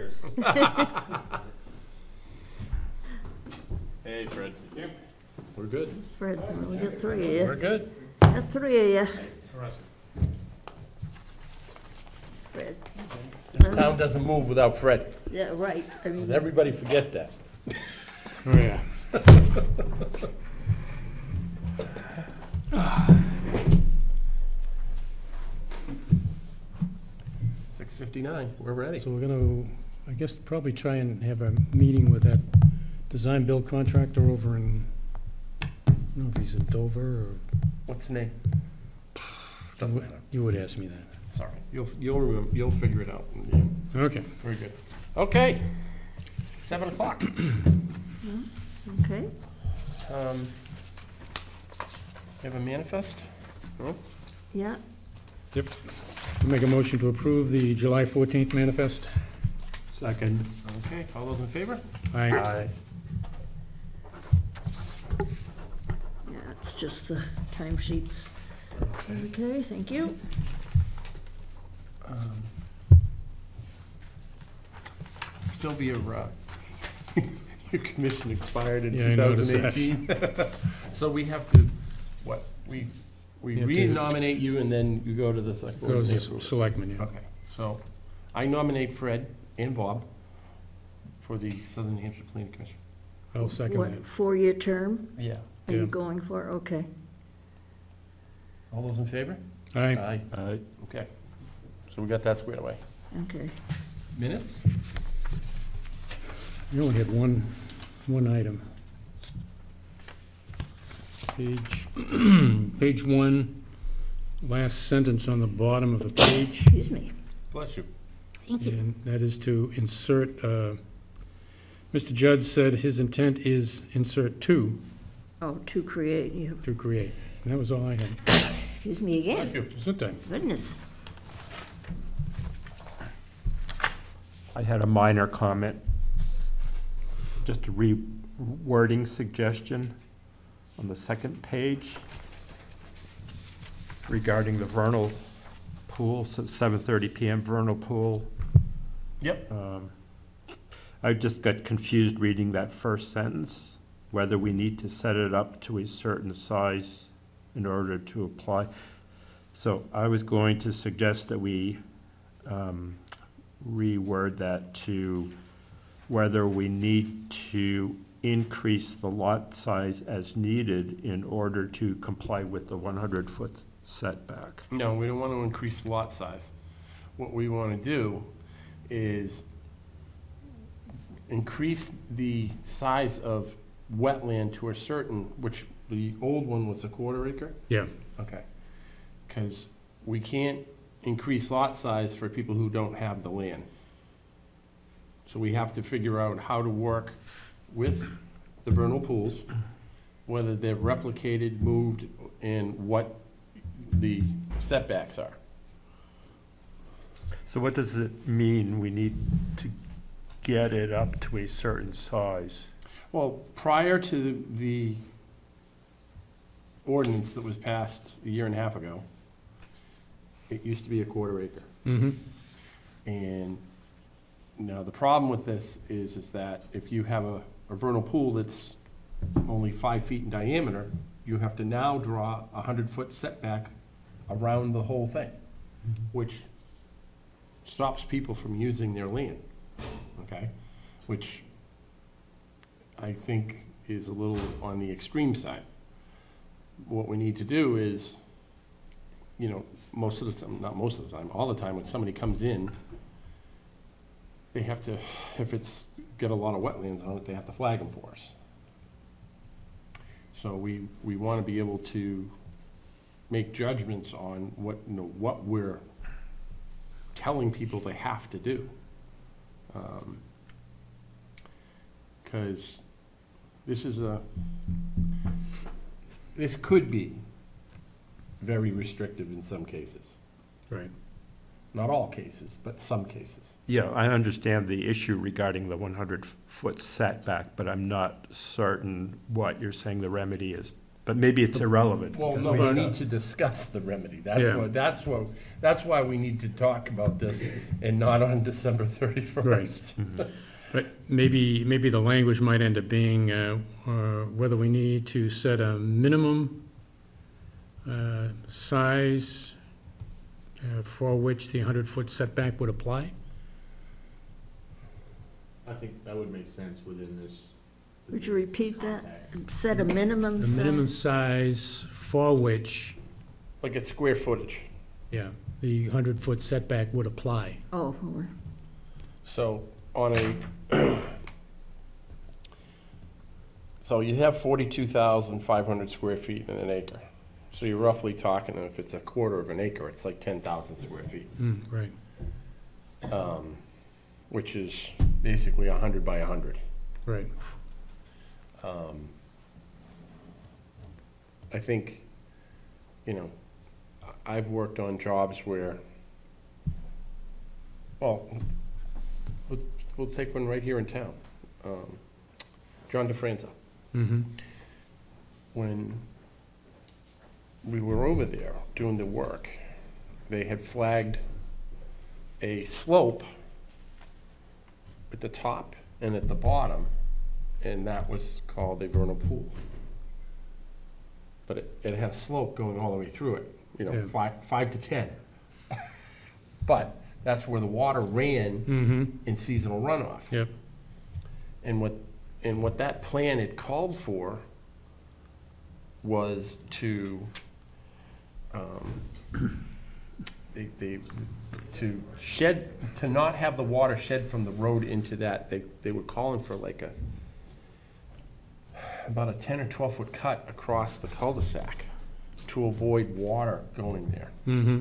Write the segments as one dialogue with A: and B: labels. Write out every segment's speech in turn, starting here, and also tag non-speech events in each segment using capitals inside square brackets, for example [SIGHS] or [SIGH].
A: walkers. [LAUGHS] Hey, Fred.
B: We're good.
C: Fred, we got three of
B: We're
C: you.
B: good.
C: Got three of you, Fred.
B: This um, town doesn't move without Fred.
C: Yeah, right, I mean,
B: Everybody forget that.
D: Oh, yeah. [SIGHS]
B: Six fifty-nine, we're ready.
D: So we're gonna, I guess, probably try and have a meeting with that design build contractor over in, I don't know if he's in Dover or,
B: What's the name? Doesn't matter.
D: you would ask me that.
B: sorry. You'll, you'll, remem- you'll figure it out. Yeah,
D: Okay.
B: Very good. Okay, seven o'clock. [CLEARS THROAT]
C: okay.
B: Um, You have a manifest? No?
C: Yeah,
D: Yep. Make a motion to approve the July 14th manifest.
B: Second. Okay, all those in favor?
D: Aye.
B: Aye.
C: yeah, it's just the timesheets. Okay, thank you.
B: Um, Sylvia, uh, [LAUGHS] your commission expired in
D: Yeah, I noticed that.
B: 2018. [LAUGHS] [LAUGHS] So we have to, what, we, we
D: You have to-
B: re-nominate you and then you go to the select board. and
D: Goes
B: they
D: to
B: approve it.
D: selectmen, yeah.
B: Okay, so I nominate Fred and Bob for the Southern New Hampshire Planning Commission.
D: I'll second that.
C: What, four-year term
B: Yeah.
C: are you going for? Okay.
B: All those in favor?
D: Aye.
B: Aye. Okay, so we got that squared away.
C: Okay.
B: Minutes?
D: You only had one, one item. Page, [CLEARS THROAT] page one, last sentence on the bottom of the page.
C: Excuse me.
B: Bless you.
C: Thank you.
D: And that is to insert, uh, Mr. Judd said his intent is insert two
C: Oh, to create, you,
D: to create. And that was all I had.
C: excuse me
B: Bless
C: again.
B: you.
D: Isn't?
C: Goodness.
E: I had a minor comment, just a rewording suggestion on the second page regarding the vernal pool, so seven thirty PM vernal pool.
B: Yep.
E: Um, I just got confused reading that first sentence, whether we need to set it up to a certain size in order to apply. So I was going to suggest that we um, reword that to whether we need to increase the lot size as needed in order to comply with the one hundred foot setback.
B: No, we don't want to increase lot size. What we want to do is increase the size of wetland to a certain, which the old one was a quarter acre?
D: Yeah.
B: Okay. Because we can't increase lot size for people who don't have the land. So we have to figure out how to work with the vernal pools, whether they're replicated, moved, and what the setbacks are.
E: So what does it mean we need to get it up to a certain size?
B: Well, prior to the ordinance that was passed a year and a half ago, it used to be a quarter acre.
D: Mm-hmm.
B: And now the problem with this is, is that if you have a, a vernal pool that's only five feet in diameter, you have to now draw a hundred-foot setback around the whole thing, which stops people from using their land, okay? Which I think is a little on the extreme side. What we need to do is, you know, most of the time, not most of the time, all the time, when somebody comes in, they have to, if it's got a lot of wetlands on it, they have to flag them for us. So we, we want to be able to make judgments on what, you know, what we're telling people they have to do. Um, because this is a, this could be very restrictive in some cases.
D: Right.
B: Not all cases, but some cases.
E: Yeah, I understand the issue regarding the one hundred foot setback, but I'm not certain what you're saying the remedy is but maybe it's irrelevant.
B: Well,
E: because
B: no,
E: we-
B: we need to discuss the remedy. That's
D: Yeah.
B: what, that's what, that's why we need to talk about this and not on December thirty-first.
D: But maybe, maybe the language might end up being uh, uh, whether we need to set a minimum uh, size uh, for which the 100-foot setback would apply?
A: I think that would make sense within this.
C: Would you repeat that? Set a minimum
D: The minimum
C: size?
D: size for which,
B: Like a square footage.
D: yeah, the 100-foot setback would apply.
C: Oh, or-
B: So on a, [CLEARS THROAT] so you have forty-two thousand five hundred square feet in an acre. So you're roughly talking, if it's a quarter of an acre, it's like ten thousand square feet,
D: Hmm, Right,
B: um, which is basically a hundred by a hundred.
D: right.
B: Um, I think, you know, I- I've worked on jobs where, well, we'll, we'll take one right here in town. Um, John DeFranza,
D: Mm-hmm,
B: when we were over there doing the work, they had flagged a slope at the top and at the bottom, and that was called a vernal pool. But it, it had a slope going all the way through it, you know,
D: Yeah.
B: five, five to ten. [LAUGHS] But that's where the water ran
D: mm-hmm,
B: in seasonal runoff.
D: yep,
B: And what, and what that plan had called for was to, um, [COUGHS] they, they, to shed, to not have the water shed from the road into that, they, they were calling for like a, about a ten or twelve foot cut across the cul-de-sac to avoid water going there
D: mm-hmm,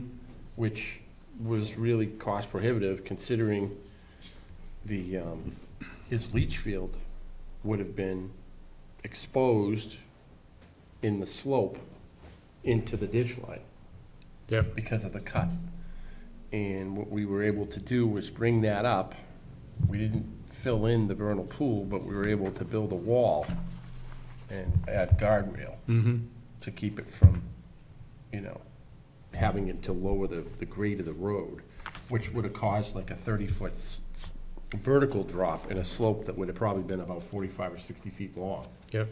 B: which was really cost prohibitive considering the, um, his leach field would have been exposed in the slope into the ditch line
D: yep,
B: because of the cut. And what we were able to do was bring that up. We didn't fill in the vernal pool, but we were able to build a wall and add guardrail
D: mm-hmm,
B: to keep it from, you know, having it to lower the, the grade of the road, which would have caused like a thirty-foot vertical drop in a slope that would have probably been about forty-five or sixty feet long.
D: yep,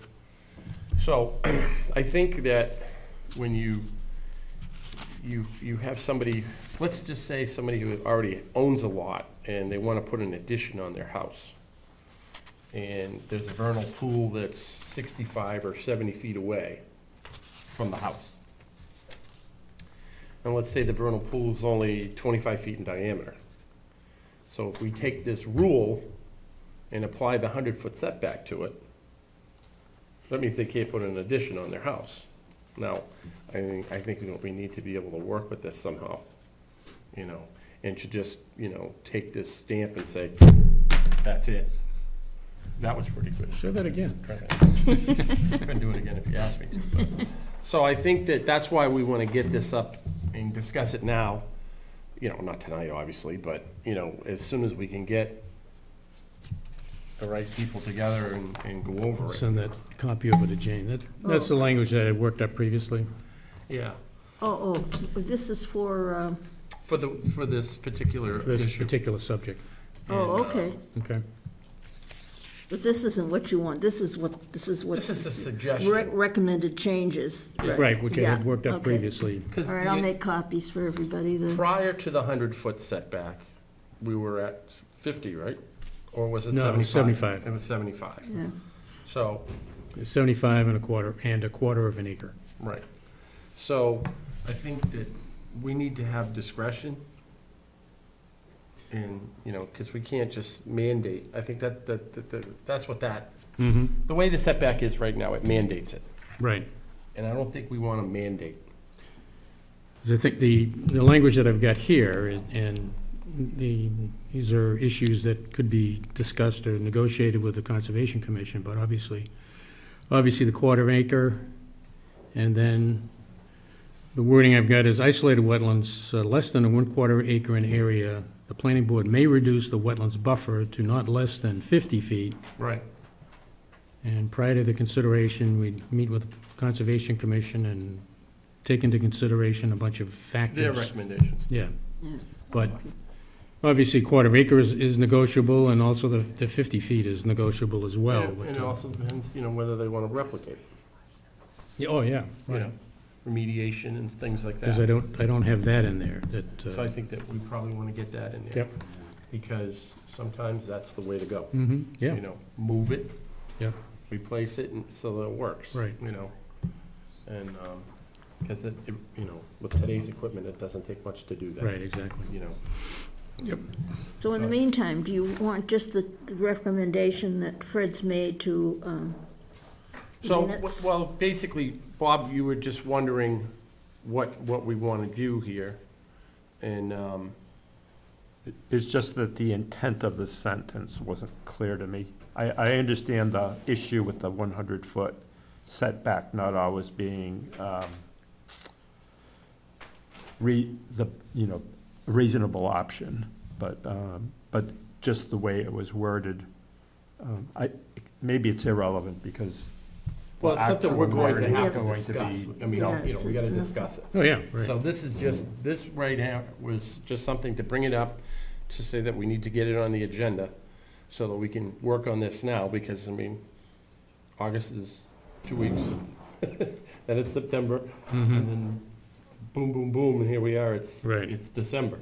B: So [CLEARS THROAT] I think that when you, you, you have somebody, let's just say somebody who already owns a lot and they want to put an addition on their house. And there's a vernal pool that's sixty-five or seventy feet away from the house. And let's say the vernal pool is only twenty-five feet in diameter. So if we take this rule and apply the hundred-foot setback to it, that means they can't put an addition on their house. Now, I think, I think we need to be able to work with this somehow, you know, and to just, you know, take this stamp and say, that's it. That was pretty good.
D: say that again.
B: I can do it again if you ask me to. but- So I think that that's why we want to get this up and discuss it now. You know, not tonight, obviously, but, you know, as soon as we can get the right people together and, and go over it.
D: Send that copy over to Jane. That, that's the language that I worked up previously.
B: Yeah,
C: oh, oh, this is for, um,
B: for the, for this particular
D: for this
B: issue.
D: particular subject,
C: oh,
B: And, uh,
C: okay.
D: okay?
C: But this isn't what you want. This is what, this is what.
B: This is a
C: rec-
B: suggestion.
C: Recommended changes.
D: Right, which I had
C: Yeah,
D: worked up
C: okay.
D: previously.
B: Because
C: All right, I'll make copies for everybody then.
B: prior to the hundred-foot setback, we were at fifty, right? Or was it
D: No,
B: seventy-five?
D: was 75.
B: It was seventy-five.
C: Yeah.
B: So,
D: Seventy-five and a quarter, and a quarter of an acre.
B: Right. So I think that we need to have discretion. And, you know, because we can't just mandate. I think that, that, that- that, that's what that,
D: Mm-hmm,
B: the way the setback is right now, it mandates it.
D: right.
B: And I don't think we want to mandate.
D: Because I think the, the language that I've got here, is- and the, these are issues that could be discussed or negotiated with the Conservation Commission, but obviously, obviously the quarter acre, and then the wording I've got is isolated wetlands, uh, less than a one-quarter acre in area, the planning board may reduce the wetlands buffer to not less than fifty feet,
B: Right.
D: And prior to the consideration, we'd meet with the Conservation Commission and take into consideration a bunch of factors.
B: Their recommendations.
D: Yeah,
C: Yeah.
D: but obviously quarter acre is, is negotiable and also the, the fifty feet is negotiable as well.
B: And
D: but,
B: it
D: uh,
B: also depends, you know, whether they want to replicate,
D: yeah, Oh, yeah,
B: you
D: right.
B: know, remediation and things like that.
D: Because I
B: that.
D: don't, I don't have that in there, that,
B: So I
D: uh,
B: think that we probably want to get that in there.
D: Yep.
B: Because sometimes that's the way to go.
D: mm-hmm, yeah,
B: You know, move it.
D: Yep.
B: Replace it and so that it works.
D: Right.
B: You know, and, um, because it, it- you know, with today's equipment, it doesn't take much to do that.
D: right, exactly.
B: You know,
C: So in the meantime, do you want just the the recommendation that Fred's made to, um,
B: So,
C: minutes?
B: w- well, basically, Bob, you were just wondering what, what we want to do here. And, um,
E: It's just that the intent of the sentence wasn't clear to me. I, I understand the issue with the one hundred foot setback not always being, um, re, the, you know, reasonable option, but, um, but just the way it was worded, um, I, maybe it's irrelevant because.
B: Well, it's something we're going to have to
E: wording is going
B: discuss.
E: be-
B: I mean,
C: Yeah,
B: you know, we got to
C: it's- it's
B: discuss it.
D: Oh, yeah,
B: So
D: right,
B: this is just, this right now was just something to bring it up, to say that we need to get it on the agenda, so that we can work on this now, because, I mean, August is two weeks, [LAUGHS] then it's September, and
D: mhm,
B: then boom, boom, boom, and here we are, it's,
D: Right.
B: it's December.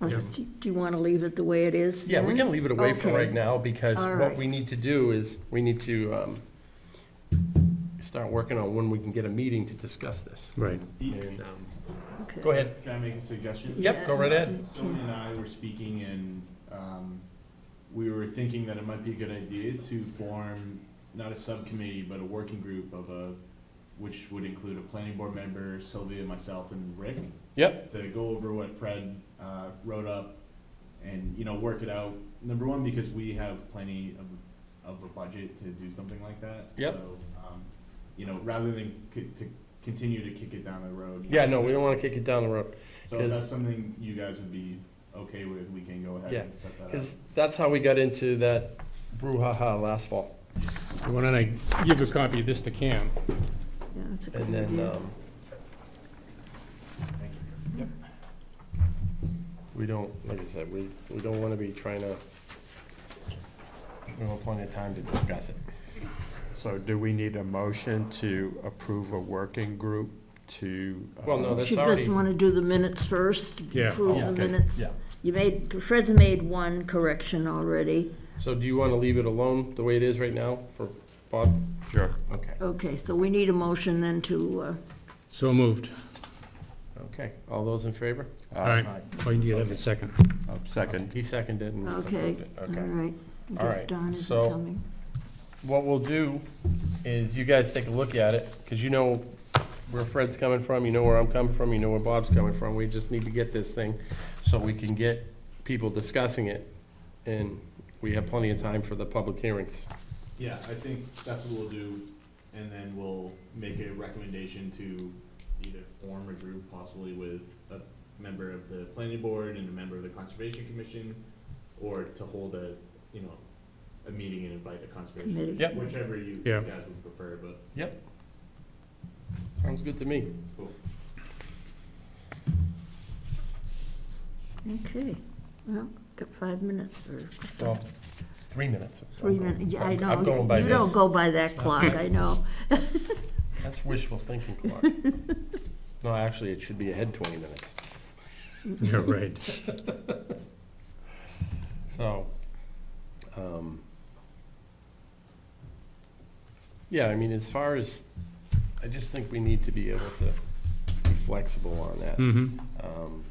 C: or is it- do you want to leave it the way it is
B: Yeah, we
C: then?
B: can leave it away for
C: Okay.
B: right now, because
C: All
B: what
C: right.
B: we need to do is, we need to, um, start working on when we can get a meeting to discuss this.
D: right.
B: And, um,
C: Okay.
B: Go ahead.
A: Can I make a suggestion?
B: Yep, go right
C: Yeah,
B: ahead.
C: you
A: Someone and I were speaking and, um, we were thinking that it might be a good idea to form, not a subcommittee, but a working group of a, which would include a planning board member, Sylvia, myself, and Rick.
B: Yep.
A: To go over what Fred, uh, wrote up and, you know, work it out. Number one, because we have plenty of, of a budget to do something like that.
B: Yep.
A: So, you know, rather than c- to continue to kick it down the road. you
B: Yeah,
A: know,
B: no, we don't wanna kick it down the road,
A: so if
B: 'cause-
A: that's something you guys would be okay with, we can go ahead
B: Yeah,
A: and set that up.
B: because that's how we got into that brouhaha last fall.
D: Why don't I give a copy of this to Cam?
C: Yeah, that's a good
B: And then,
C: idea.
B: um, we don't, like I said, we, we don't wanna be trying to, we want plenty of time to discuss it.
E: So do we need a motion to approve a working group to?
B: Well, no,
E: uh,
B: that's
C: She
B: already-
C: doesn't want to do the minutes first,
D: Yeah.
C: approve
B: Oh,
C: the
B: okay,
C: minutes.
B: Yeah,
C: You made, Fred's made one correction already.
B: so do you wanna leave it alone the way it is right now for Bob?
E: Sure.
B: Okay,
C: Okay, so we need a motion then to, uh,
D: So moved.
B: okay, all those in favor?
D: All right, oh, you have a second.
E: Uh, Second.
B: He seconded and
C: okay,
B: approved it,
C: all
B: okay.
C: right. I
B: All
C: guess
B: right,
C: Don
B: so-
C: isn't coming.
B: What we'll do is you guys take a look at it, because you know where Fred's coming from, you know where I'm coming from, you know where Bob's coming from. We just need to get this thing so we can get people discussing it, and we have plenty of time for the public hearings.
A: Yeah, I think that's what we'll do, and then we'll make a recommendation to either form a group possibly with a member of the planning board and a member of the conservation commission, or to hold a, you know, a meeting and invite the conservation.
C: Committee.
B: Yep.
A: Whichever you
D: Yeah.
A: guys would prefer, but
B: Yep. Sounds good to me.
A: cool.
C: Okay, well, got five minutes or
B: So, three minutes.
C: three minutes. Yeah, I know.
B: I'm going by
C: You don't
B: this.
C: go by that [LAUGHS] clock, I know.
B: That's wishful thinking, Clark. [LAUGHS] No, actually, it should be ahead twenty minutes.
D: Yeah, right. [LAUGHS]
B: So, um, yeah, I mean, as far as, I just think we need to be able to be flexible on that.
D: Mm-hmm.
B: Um,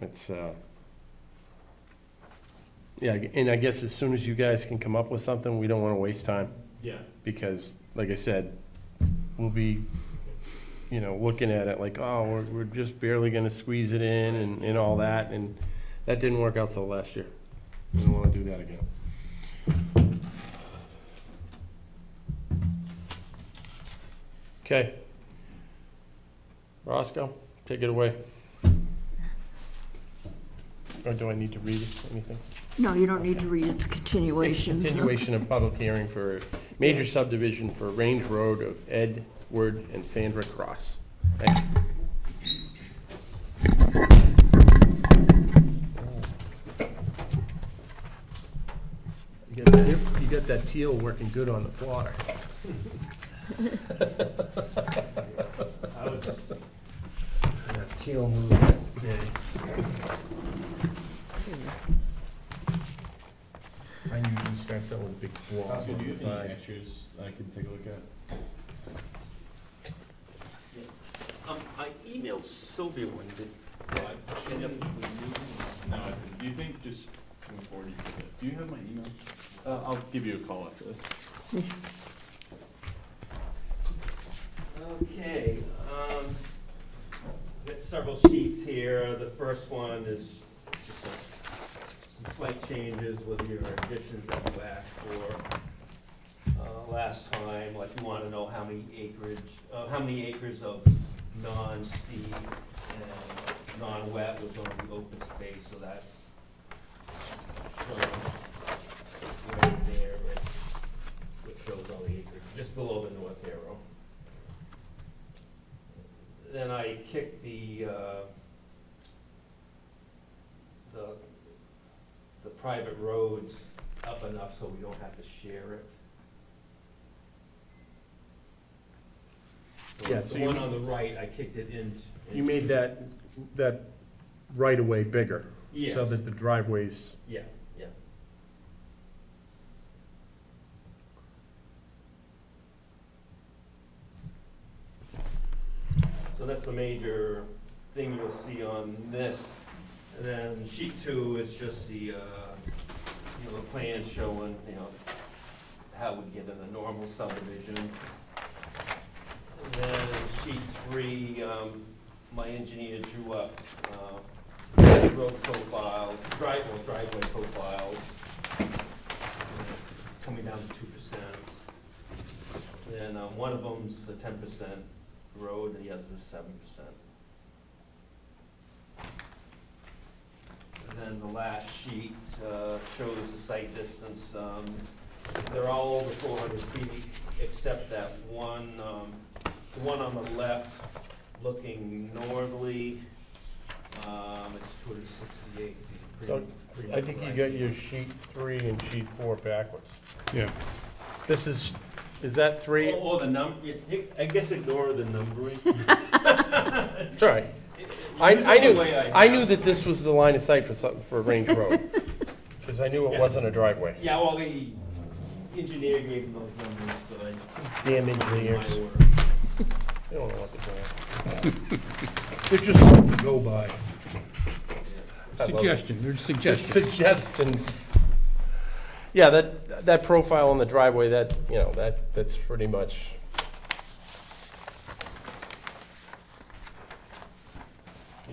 B: It's, uh, yeah, and I guess as soon as you guys can come up with something, we don't want to waste time,
A: Yeah,
B: because, like I said, we'll be, you know, looking at it like, oh, we're, we're just barely gonna squeeze it in and, and all that, and that didn't work out till last year. We don't wanna do that again. Okay. Roscoe, take it away. Or do I need to read anything?
C: No, you don't need to read its continuation. so-
B: Continuation of public hearing for major subdivision for Range Road of Edward and Sandra Cross. Thank you. You got that- you got that teal working good on the [LAUGHS] water. That teal movement, I usually start out with a big
A: Oscar,
B: on
A: do you
B: the
A: have any
B: side.
A: extras I can take a look at?
F: Um, I emailed Sylvia one, did, did I end up with?
A: No, I. Do you think just forward, you can get, do you have my email? Uh, I'll give you a call after this. [LAUGHS]
F: Okay, um, got several sheets here. The first one is just a- some slight changes with your additions that you asked for. Uh, last time, like you wanna know how many acreage, uh, how many acres of non-steep and non-wet was on the open space, so that's shown right there, which, which shows all the acreage, just below the north arrow. Then I kicked the, uh, the, the private roads up enough so we don't have to share it.
B: Yeah, so
F: The
B: you-
F: one on the right, I kicked it in.
B: You made that, that right-of-way bigger,
F: Yes,
B: so that the driveways,
F: yeah, yeah. So that's the major thing you'll see on this. And then sheet two is just the, uh, you know, the plan showing, you know, how we get in a normal subdivision. And then sheet three, um, my engineer drew up, uh, road profiles, drive, well, driveway profiles, coming down to two percent. Then, um, one of them's the ten percent road, and the other's seven percent. And then the last sheet, uh, shows the sight distance, um, they're all over four hundred feet, except that one, um, the one on the left, looking northerly, um, it's two hundred sixty-eight feet.
B: So,
F: pretty
B: I think you
F: right.
B: got your sheet three and sheet four backwards.
D: Yeah.
B: This is, is that three?
F: Or, or the num, yeah, I guess ignore the numbering. [LAUGHS]
B: Sorry. I,
F: This is
B: I
F: the
B: knew,
F: way
B: I
F: have
B: knew
F: it.
B: that this was the line of sight for some, for Range Road. [LAUGHS] Because I knew it
F: Yeah.
B: wasn't a driveway.
F: Yeah, well, the engineer gave them those numbers, but I.
B: These damn engineers,
F: My word.
B: they don't know what they're doing. [LAUGHS] They're just something to go by. I love it.
D: Suggestion, there's
B: Just
D: suggestions.
B: suggestions. Yeah, that, that profile on the driveway, that, you know, that, that's pretty much,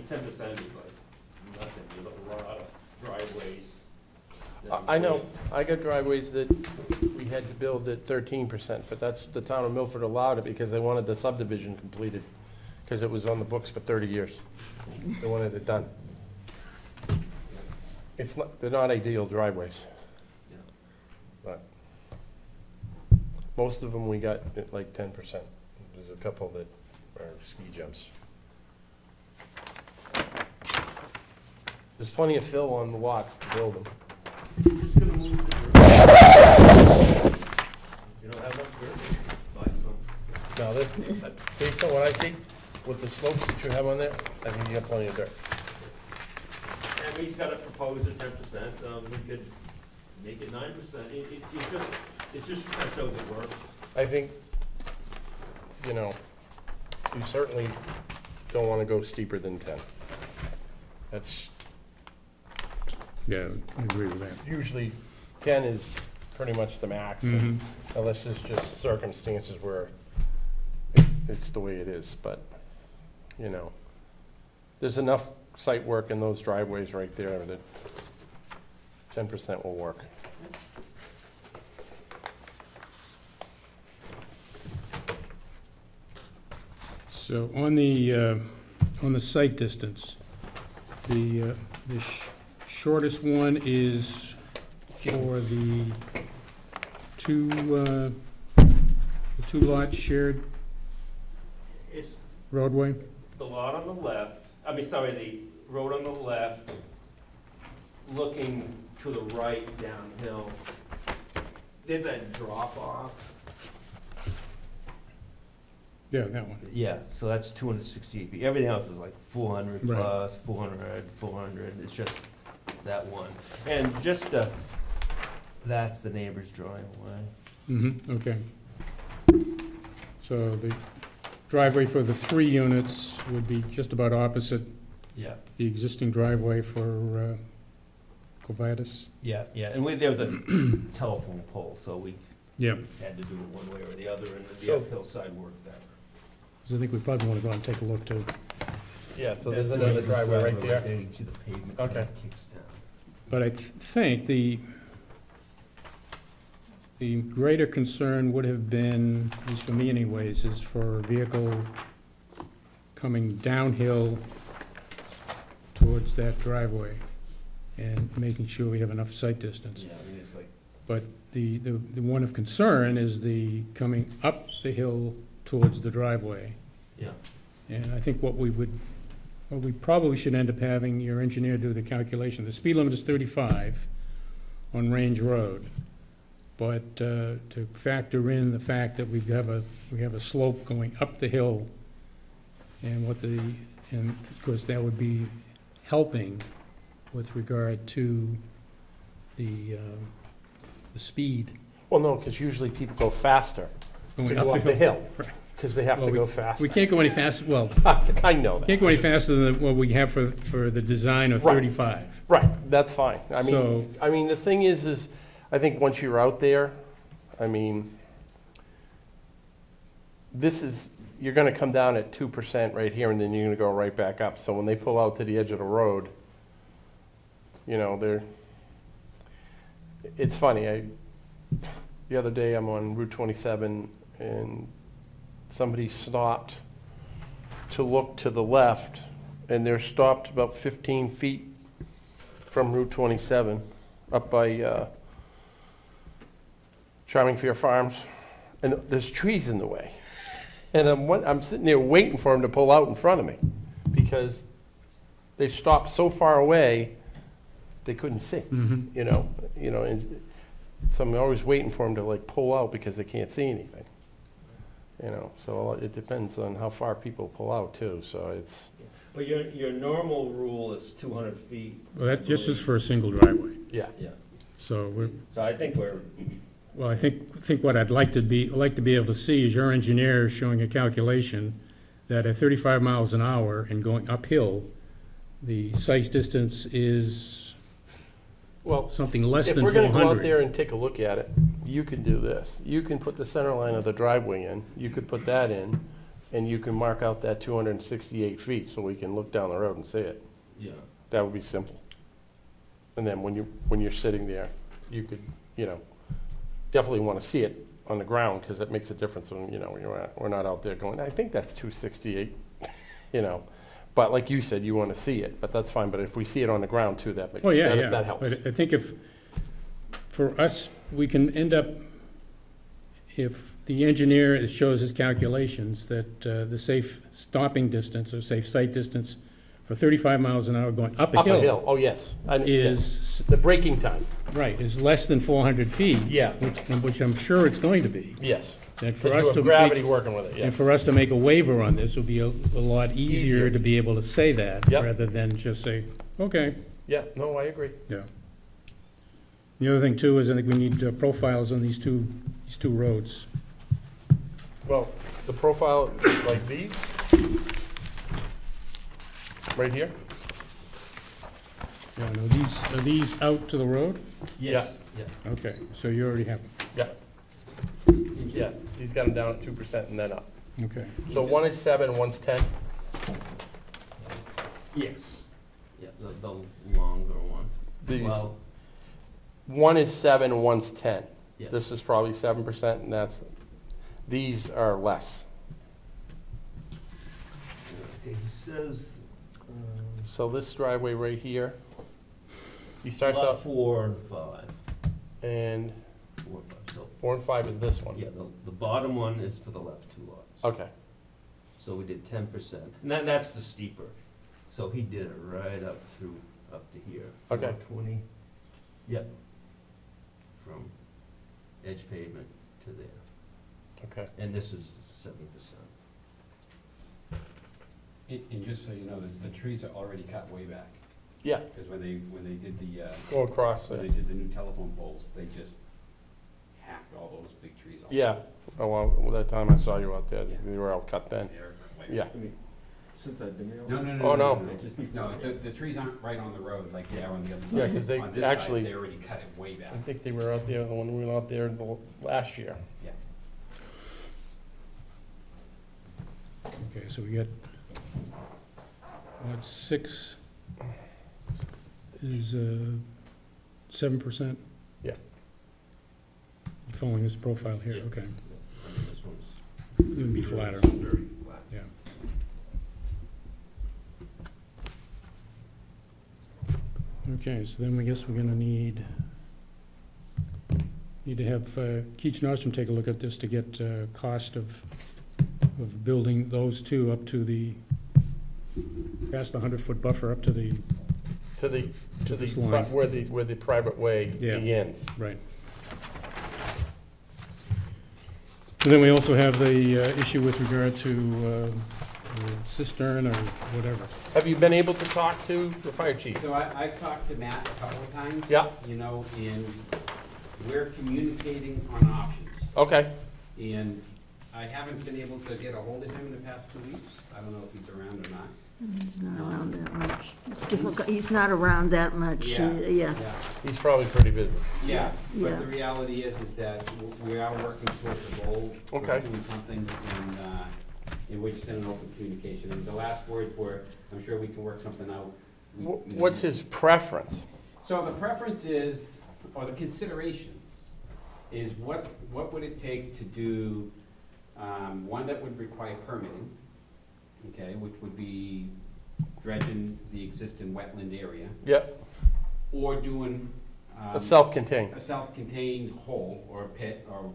F: Ten percent is like nothing, you have a lot of driveways.
B: I- I know, I got driveways that we had to build at thirteen percent, but that's, the town of Milford allowed it because they wanted the subdivision completed, because it was on the books for thirty years. They wanted it done. It's not, they're not ideal driveways,
F: in.
B: but most of them we got at like ten percent. There's a couple that are ski jumps. There's plenty of fill on the lots to build them.
F: We're just gonna move the dirt. If you don't have enough dirt, buy some.
B: Now, this, based on what I see, with the slopes that you have on there, I think you got plenty of dirt.
F: And he's got to propose at ten percent, um, we could make it nine percent, it, it, it just, it just kind of shows it works.
B: I think, you know, you certainly don't wanna go steeper than ten. That's,
D: Yeah, I agree with that.
B: usually, ten is pretty much the max, and
D: Mhm.
B: unless there's just circumstances where it- it's the way it is, but, you know, there's enough site work in those driveways right there that ten percent will work.
D: So on the, uh, on the sight distance, the, uh, the sh- shortest one is for the two, uh, the two lots shared
F: It's
D: roadway?
F: the lot on the left, I mean, sorry, the road on the left, looking to the right downhill. There's a drop off.
D: Yeah, that one.
F: Yeah, so that's two hundred sixty-eight feet. Everything else is like four hundred
D: Right.
F: plus, 400, 400. It's just that one. And just, uh, that's the neighbor's driveway.
D: Mm-hmm, okay. So the driveway for the three units would be just about opposite
F: Yeah,
D: the existing driveway for uh, Covitas?
F: yeah, yeah. And we, there was a [CLEARS THROAT] telephone pole, so we
D: Yeah.
F: had to do it one way or the other, and the
B: So-
F: uphill side worked better.
D: So I think we probably want to go and take a look too.
B: Yeah, so there's another
F: neighbor's
B: driveway right there.
F: You can see the pavement
B: Okay.
F: kind of kicks down.
D: But I th- think the, the greater concern would have been, at least for me anyways, is for a vehicle coming downhill towards that driveway and making sure we have enough sight distance.
F: Yeah, I mean, it's like,
D: But the, the, the one of concern is the coming up the hill towards the driveway.
F: Yeah,
D: And I think what we would, what we probably should end up having your engineer do the calculation. The speed limit is thirty-five on Range Road. But uh, to factor in the fact that we have a, we have a slope going up the hill and what the, and of course, that would be helping with regard to the, uh, the speed
B: Well, no, because usually people go faster to
D: going
B: go up the hill,
D: Right.
B: Because they have to
D: go
B: go
D: We can't go any faster, well, [LAUGHS]
B: I know that.
D: Can't go any faster than what we have for, for the design of
B: Right.
D: thirty-five.
B: Right, that's fine. I
D: So-
B: mean, I mean, the thing is, is I think once you're out there, I mean, this is, you're gonna come down at two percent right here, and then you're gonna go right back up. So when they pull out to the edge of the road, you know, they're, it's funny, I, the other day, I'm on Route twenty-seven, and somebody stopped to look to the left, and they're stopped about fifteen feet from Route 27, up by uh, Charmingfare Farms, and there's trees in the way. And I'm, I'm sitting there waiting for them to pull out in front of me, because they stopped so far away, they couldn't see,
D: Mhm.
B: you know, you know, and so I'm always waiting for them to like pull out because they can't see anything. You know, so it depends on how far people pull out too, so it's,
F: but your, your normal rule is two hundred feet.
D: Well, that just is for a single driveway.
B: yeah.
F: Yeah,
D: So we're,
F: so I think we're,
D: well, I think, think what I'd like to be, like to be able to see is your engineer showing a calculation that at thirty-five miles an hour and going uphill, the sight distance is
B: Well,
D: something less
B: If
D: than
B: we're
D: four
B: gonna go out there
D: hundred.
B: and take a look at it, you can do this. You can put the center line of the driveway in, you could put that in, and you can mark out that two hundred and sixty-eight feet, so we can look down the road and see it.
F: yeah,
B: That would be simple. And then when you, when you're sitting there, you could, you know, definitely wanna see it on the ground, cause it makes a difference when, you know, we're not, we're not out there going, I think that's two sixty-eight, [LAUGHS] you know? But like you said, you wanna see it, but that's fine, but if we see it on the ground too, that,
D: Oh, yeah,
B: that-
D: yeah.
B: that helps.
D: But I think if, for us, we can end up, if the engineer shows his calculations that uh, the safe stopping distance or safe sight distance for thirty-five miles an hour going up a
B: Up a
D: hill
B: hill, oh, yes. I-
D: is,
B: The braking time,
D: right, is less than four hundred feet.
B: Yeah.
D: Which, which I'm sure it's going to be.
B: yes.
D: And for us
B: you
D: to
B: have gravity
D: make,
B: working with it,
D: and
B: yes.
D: for us to make a waiver on this would be a, a lot easier
B: Easier.
D: to be able to say that,
B: Yep.
D: rather than just say, okay.
B: Yeah, no, I agree.
D: Yeah. The other thing too is I think we need uh, profiles on these two, these two roads.
B: Well, the profile like these. Right here?
D: Yeah, now these, are these out to the road?
F: yes, yeah.
D: Okay, so you already have,
B: Yeah. Yeah, he's got them down at two percent and then up.
D: okay.
B: So one is seven, one's ten?
F: Yes, yeah, the, the longer one.
B: These,
F: Well,
B: one is seven, one's ten.
F: yeah.
B: This is probably seven percent and that's, these are less.
F: Okay, he says, um,
B: So this driveway right here He starts
F: lot
B: out,
F: four and five,
B: and
F: four and five, so,
B: four and five is this one.
F: yeah, the, the bottom one is for the left two lots.
B: Okay,
F: So we did ten percent, and that, that's the steeper. So he did it right up through, up to here.
B: Okay.
F: Twenty, yep. From edge pavement to there,
B: okay.
F: and this is seven percent.
G: And, and just so you know, the, the trees are already cut way back,
B: Yeah,
G: because when they, when they did the, uh,
B: go across
G: when
B: there.
G: they did the new telephone poles, they just hacked all those big trees off.
B: Yeah, oh, well, that time I saw you out there,
G: Yeah.
B: they were all cut then.
G: They're way
B: Yeah,
F: I mean, since I've been here.
G: No, no, no.
B: Oh, no.
F: Just before.
G: No, the, the trees aren't right on the road like they are on the other side.
B: Yeah, 'cause they
G: On this side,
B: actually-
G: They already cut it way back.
B: I think they were out there when we were out there the last year.
G: Yeah.
D: Okay, so we got, lot six is uh, seven percent?
B: Yeah.
D: Following this profile here,
F: Yeah.
D: okay.
F: I mean, This one's.
D: It would be flatter,
F: Very flat.
D: yeah. Okay, so then we guess we're gonna need, need to have uh, Keach Nordstrom take a look at this to get uh, cost of, of building those two up to the, past the hundred-foot buffer up to the,
B: To the, to
D: To
B: the,
D: this line.
B: where the, where the private way
D: Yeah.
B: begins.
D: right. And then we also have the uh, issue with regard to uh, cistern or whatever.
B: Have you been able to talk to the fire chief?
G: So I, I've talked to Matt a couple of times.
B: Yeah.
G: You know, and we're communicating on options.
B: Okay,
G: And I haven't been able to get a hold of him in the past two weeks. I don't know if he's around or not.
C: He's not around that much. It's difficult, he's not around that much, uh, yeah.
G: Yeah.
B: he's probably pretty busy.
G: Yeah,
C: Yeah.
G: but the reality is, is that w- we are working towards a goal. We're
B: Okay.
G: Doing something, and, uh, we're just in an open communication. And the last words were, I'm sure we can work something out. We- we-
B: What's his preference?
G: So the preference is, or the considerations, is what, what would it take to do, um, one that would require permitting, okay, which would be dredging the existing wetland area,
B: Yep,
G: or doing, um.
B: a self-contained.
G: a self-contained hole or a pit or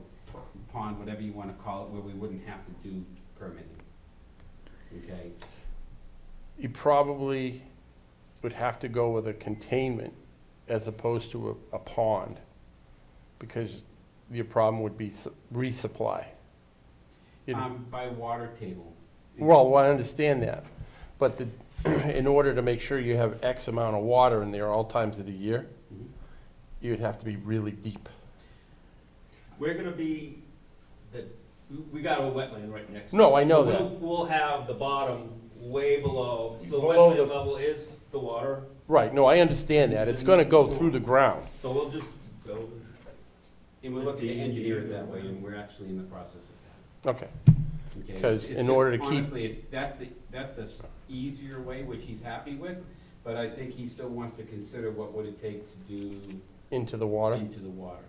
G: pond, whatever you wanna call it, where we wouldn't have to do permitting. Okay,
B: You probably would have to go with a containment as opposed to a, a pond, because your problem would be su- resupply. You'd-
G: um, by water table.
B: Well, I understand that, but the, [CLEARS THROAT] in order to make sure you have X amount of water in there all times of the year,
G: Mhm.
B: you'd have to be really deep.
F: We're gonna be, the, we- we got a wetland right next. to
B: No. I know
F: So
B: that.
F: We'll, we'll have the bottom way below, the
B: Below the-
F: wetland level is the water,
B: Right, no, I understand that, it's gonna go through the ground.
F: so we'll just go.
G: And we're looking to engineer it that way, and we're actually in the process of
B: Okay,
G: that. okay?
B: 'Cause
G: It's- it's
B: in
G: just-
B: order to keep-
G: Honestly, it's, that's the, that's the s- easier way, which he's happy with, but I think he still wants to consider what would it take to do
B: into the water.
G: into the water.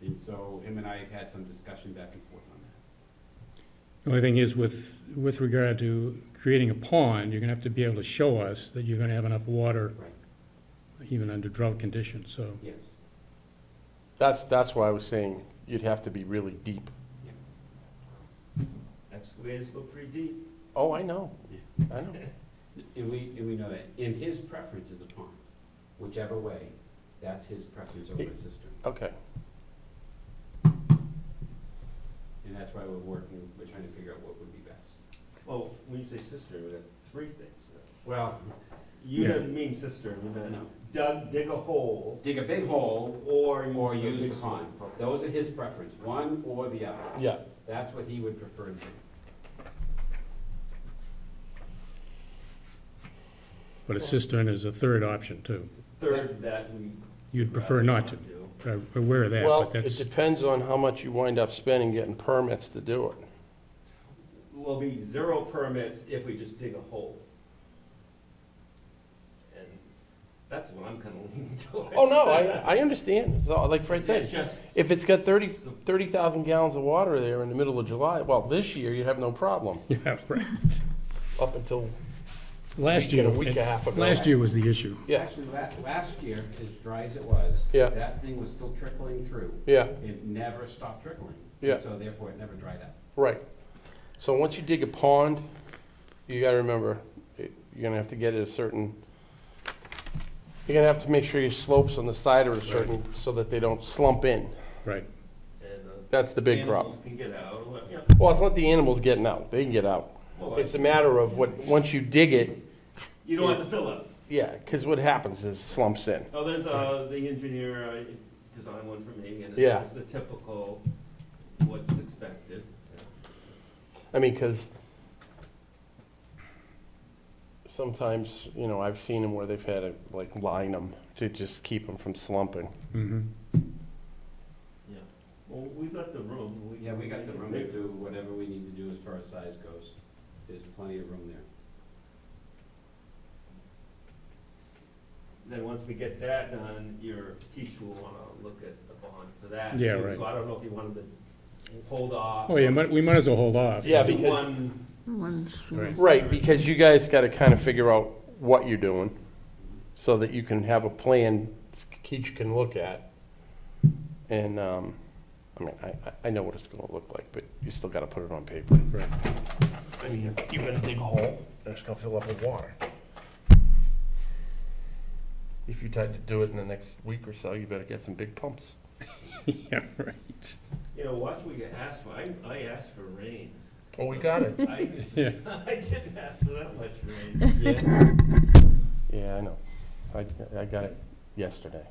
G: And so him and I have had some discussion back and forth on that.
D: The only thing is with, with regard to creating a pond, you're gonna have to be able to show us that you're gonna have enough water
G: Right.
D: even under drought conditions, so.
G: Yes.
B: That's, that's why I was saying you'd have to be really deep.
F: Excavators go pretty deep.
B: Oh, I know, I know. [LAUGHS]
G: And we, and we know that, and his preference is a pond, whichever way, that's his preference over a cistern.
B: Okay,
G: And that's why we're working, we're trying to figure out what would be best.
F: Well, when you say cistern, we got three things there.
G: Well,
F: You
D: Yeah.
F: didn't mean cistern, you meant
G: no,
F: dug, dig a hole,
G: dig a big hole
F: or use.
G: or
F: the
G: use the pond.
F: swing.
G: Those are his preference, one or the other.
B: yeah,
G: That's what he would prefer to do.
D: But a cistern is a third option too.
F: Third, that we.
D: You'd prefer not to,
F: do.
D: Aware of that,
B: well,
D: but
B: it
D: that's,
B: depends on how much you wind up spending getting permits to do it.
F: Will be zero permits if we just dig a hole. And that's what I'm kinda leaning [LAUGHS] towards.
B: Oh, no, I, I understand, so, like Fred
F: It's
B: said,
F: just.
B: if it's got thirty, thirty thousand gallons of water there in the middle of July, well, this year you'd have no problem, [LAUGHS]
D: yeah, right.
B: up until
D: Last
B: week
D: year,
B: and a week and a half ago.
D: last year was the issue.
B: Yeah,
G: Actually, la- last year, as dry as it was.
B: Yeah.
G: That thing was still trickling through.
B: yeah,
G: It never stopped trickling.
B: Yeah.
G: So therefore, it never dried up.
B: right. So once you dig a pond, you gotta remember, it- you're gonna have to get it a certain, you're gonna have to make sure your slopes on the side are a certain, so that they don't slump in.
D: Right.
F: And, uh,
B: That's the big problem.
F: Animals can get out, yeah.
B: Well, it's not the animals getting out, they can get out.
F: Well,
B: It's a matter of what, once you dig it,
F: You don't have to fill up.
B: yeah, because what happens is slumps in.
F: Oh, there's, uh, the engineer, uh, designed one for me, and
B: Yeah.
F: it's it's the typical, what's expected.
B: I mean, because sometimes, you know, I've seen them where they've had to like line them to just keep them from slumping.
D: Mm-hmm.
F: Yeah. Well, we've got the room.
G: We yeah, we got the room to do whatever we need to do as far as size goes. There's plenty of room there.
F: Then once we get that done, your teacher will wanna look at the bond for that.
D: Yeah,
F: too.
D: right.
F: So I don't know if you wanted to hold off.
D: Oh, yeah, might- we might as well hold off.
B: Yeah,
F: Do
B: because-
F: one,
C: One's-
D: Right.
B: Right, because you guys got to kind of figure out what you're doing so that you can have a plan Keach can look at. And, um, I mean, I, I- I know what it's going to look like, but you still got to put it on paper.
D: Right.
B: I mean, you're going to dig a hole, and it's going to fill up with water. If you tried to do it in the next week or so, you better get some big pumps. [LAUGHS]
D: Yeah, right.
F: you know, watch what you ask for. I, I asked for rain.
B: Oh, we got it.
F: I,
D: Yeah. [LAUGHS]
F: I didn't ask for that much rain.
B: Yeah. [LAUGHS] Yeah, I know. I, I got it yesterday.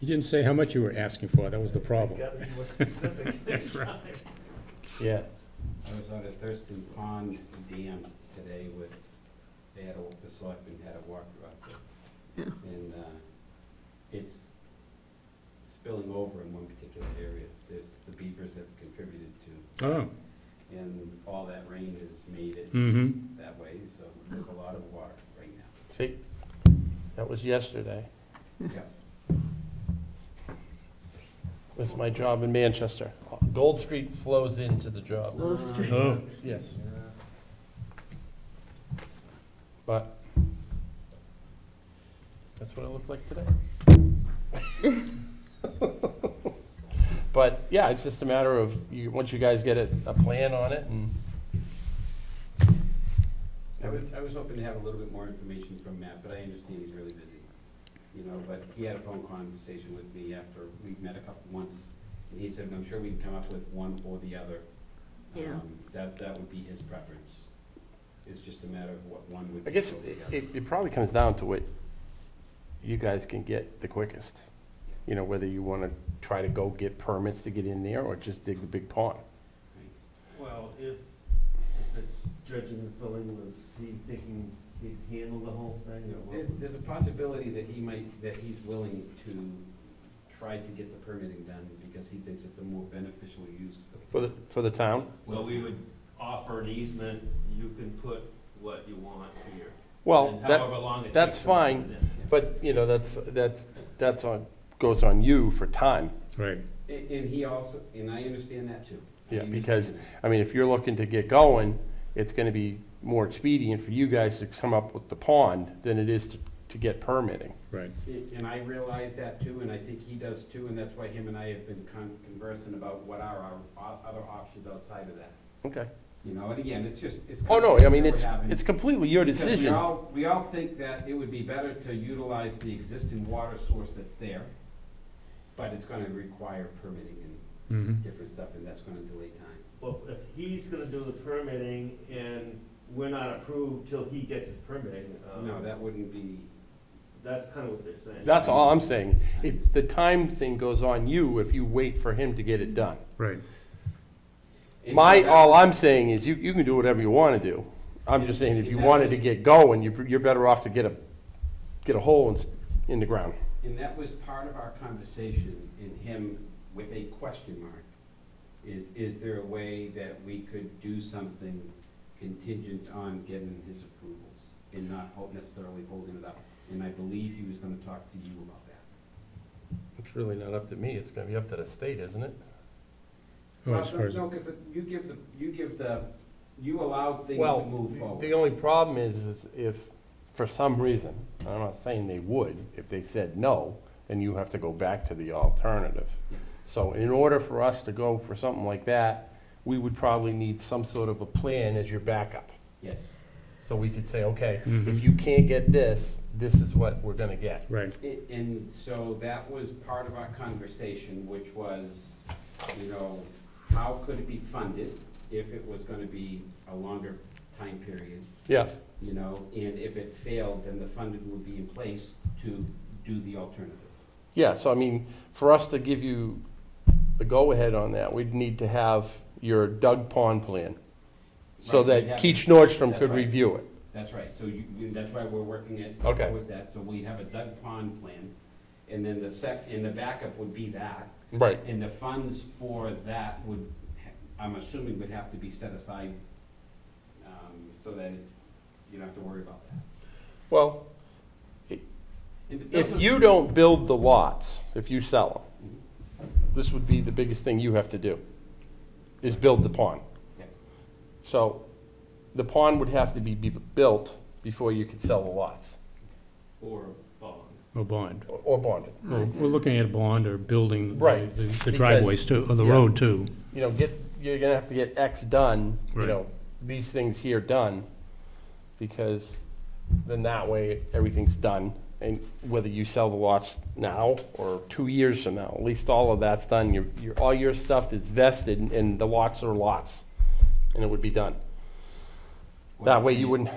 D: You didn't say how much you were asking for, that was the problem.
F: Gotta be more specific next
D: That's
F: time.
D: right.
B: Yeah.
G: I was on at Thurston Pond Dam today with, they had a, the selectmen had a walkthrough out there. And, uh, it's spilling over in one particular area. There's, the beavers have contributed to,
D: Oh,
G: and all that rain has made it
D: mm-hmm.
G: that way, so there's a lot of water right now.
B: See, that was yesterday.
G: Yep.
B: This is my job in Manchester. Gold Street flows into the job.
C: Low Street.
D: Oh, [LAUGHS]
B: Yes.
F: Yeah.
B: But that's what I look like today. [LAUGHS] But, yeah, it's just a matter of, you, once you guys get a, a plan on it and.
G: I was, I was hoping to have a little bit more information from Matt, but I understand he's really busy. You know, but he had a phone conversation with me after we met a couple months, and he said, I'm sure we can come up with one or the other.
C: Yeah.
G: Um, That, that would be his preference. It's just a matter of what one would.
B: I guess
G: go
B: it,
G: together.
B: it- it probably comes down to what you guys can get the quickest. You know, whether you wanna try to go get permits to get in there or just dig the big pond.
F: Well, if, if it's dredging and filling, was he thinking he'd handle the whole thing, or what?
G: There's, there's a possibility that he might, that he's willing to try to get the permitting done, because he thinks it's a more beneficial use
B: For the, for the town?
F: So we would offer an easement, you can put what you want here.
B: Well,
F: and
B: that,
F: however long it
B: that's
F: takes to put
B: fine.
F: in.
B: But, you know, that's, that's, that's on, goes on you for time.
D: right.
G: And, and he also, and I understand that too. I
B: Yeah, because-
G: understand
B: I mean, if you're looking to get going, it's gonna be more expedient for you guys to come up with the pond than it is to, to get permitting.
D: Right.
G: that. And I realize that too, and I think he does too, and that's why him and I have been con- conversing about what are our o- other options outside of that.
B: Okay.
G: You know, and again, it's just, it's.
B: Oh, no, I mean, it's, it's completely your
G: Because
B: decision.
G: We all, we all think that it would be better to utilize the existing water source that's there, but it's gonna require permitting and
D: Mm-hmm.
G: different stuff, and that's gonna delay time.
F: Well, if he's gonna do the permitting and we're not approved till he gets his permitting, um,
G: No, that wouldn't be,
F: that's kind of what they're saying.
B: That's all I'm saying. It, the time thing goes on you if you wait for him to get it done.
D: Right.
B: My, all I'm saying is you, you can do whatever you wanna do. I'm just saying if you wanted to get going, you're, you're better off to get a, get a hole in, s- in the ground.
G: And that was part of our conversation, in him with a question mark, is, is there a way that we could do something contingent on getting his approvals and not hold- necessarily holding it up? And I believe he was gonna talk to you about that.
B: It's really not up to me. It's gonna be up to the state, isn't it?
D: Oh, as far as,
G: No, because you give the, you give the, you allow things
B: Well,
G: to move forward.
B: The only problem is, is if, for some reason, I'm not saying they would, if they said no, then you have to go back to the alternative.
G: Yeah.
B: So in order for us to go for something like that, we would probably need some sort of a plan as your backup.
G: Yes,
B: So we could say, okay,
D: Mhm.
B: if you can't get this, this is what we're gonna get.
D: Right.
G: I- and so that was part of our conversation, which was, you know, how could it be funded if it was gonna be a longer time period?
B: Yeah,
G: you know, and if it failed, then the funding would be in place to do the alternative.
B: yeah, so I mean, for us to give you the go-ahead on that, we'd need to have your dug pond plan. So
G: Right, we'd
B: that
G: have-
B: Keach Nordstrom
G: that's
B: could
G: right.
B: review it.
G: That's right, so you, you- that's why we're working at,
B: Okay.
G: what was that, so we have a dug pond plan, and then the sec, and the backup would be that,
B: Right.
G: and the funds for that would, ha- I'm assuming would have to be set aside, um, so that you don't have to worry about that.
B: Well,
G: And
B: if
G: those are-
B: you don't build the lots, if you sell them,
G: Mhm.
B: this would be the biggest thing you have to do, is build the pond.
G: Okay.
B: So the pond would have to be, be built before you could sell the lots,
F: Or.
D: Or bond.
B: or- or bond it.
D: We're we're looking at bond or building the-
B: Right,
D: the the driveways too, or the
B: yeah.
D: road too.
B: You know, get, you're gonna have to get X done, you
D: Right.
B: know, these things here done, because then that way, everything's done. And whether you sell the lots now or two years from now, at least all of that's done, your, your, all your stuff is vested and- and the lots are lots, and it would be done.
G: Or
B: That
G: the
B: way you
G: plan-
B: wouldn't,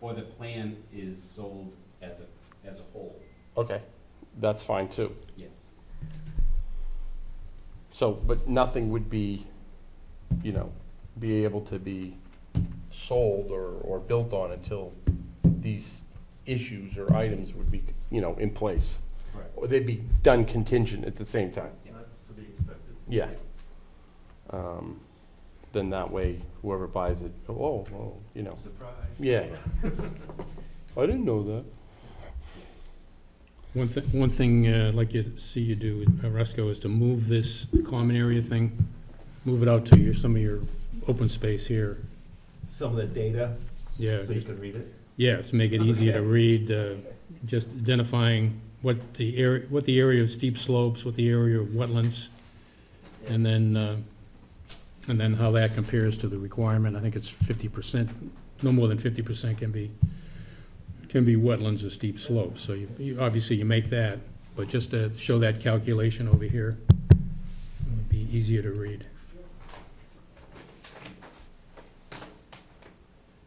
G: Or the plan is sold as a, as a whole,
B: okay, that's fine too.
G: yes.
B: So, but nothing would be, you know, be able to be sold or, or built on until these issues or items would be, you know, in place.
G: Correct.
B: Or they'd be done contingent at the same time.
F: That's to be expected.
B: Yeah. Um, Then that way, whoever buys it, oh, oh, you know,
F: Surprise.
B: yeah. [LAUGHS] I didn't know that.
D: One thing, one thing uh, I'd like you to see you do, uh, Roscoe, is to move this common area thing, move it out to your, some of your open space here.
F: Some of the data,
D: Yeah,
F: so you
D: just,
F: can read it.
D: yeah, to make it easier to read, uh, just identifying what the area, what the area of steep slopes, what the area of wetlands, and then, uh, and then how that compares to the requirement. I think it's fifty percent, no more than fifty percent can be, can be wetlands or steep slopes. So you, you, obviously you make that, but just to show that calculation over here, it would be easier to read.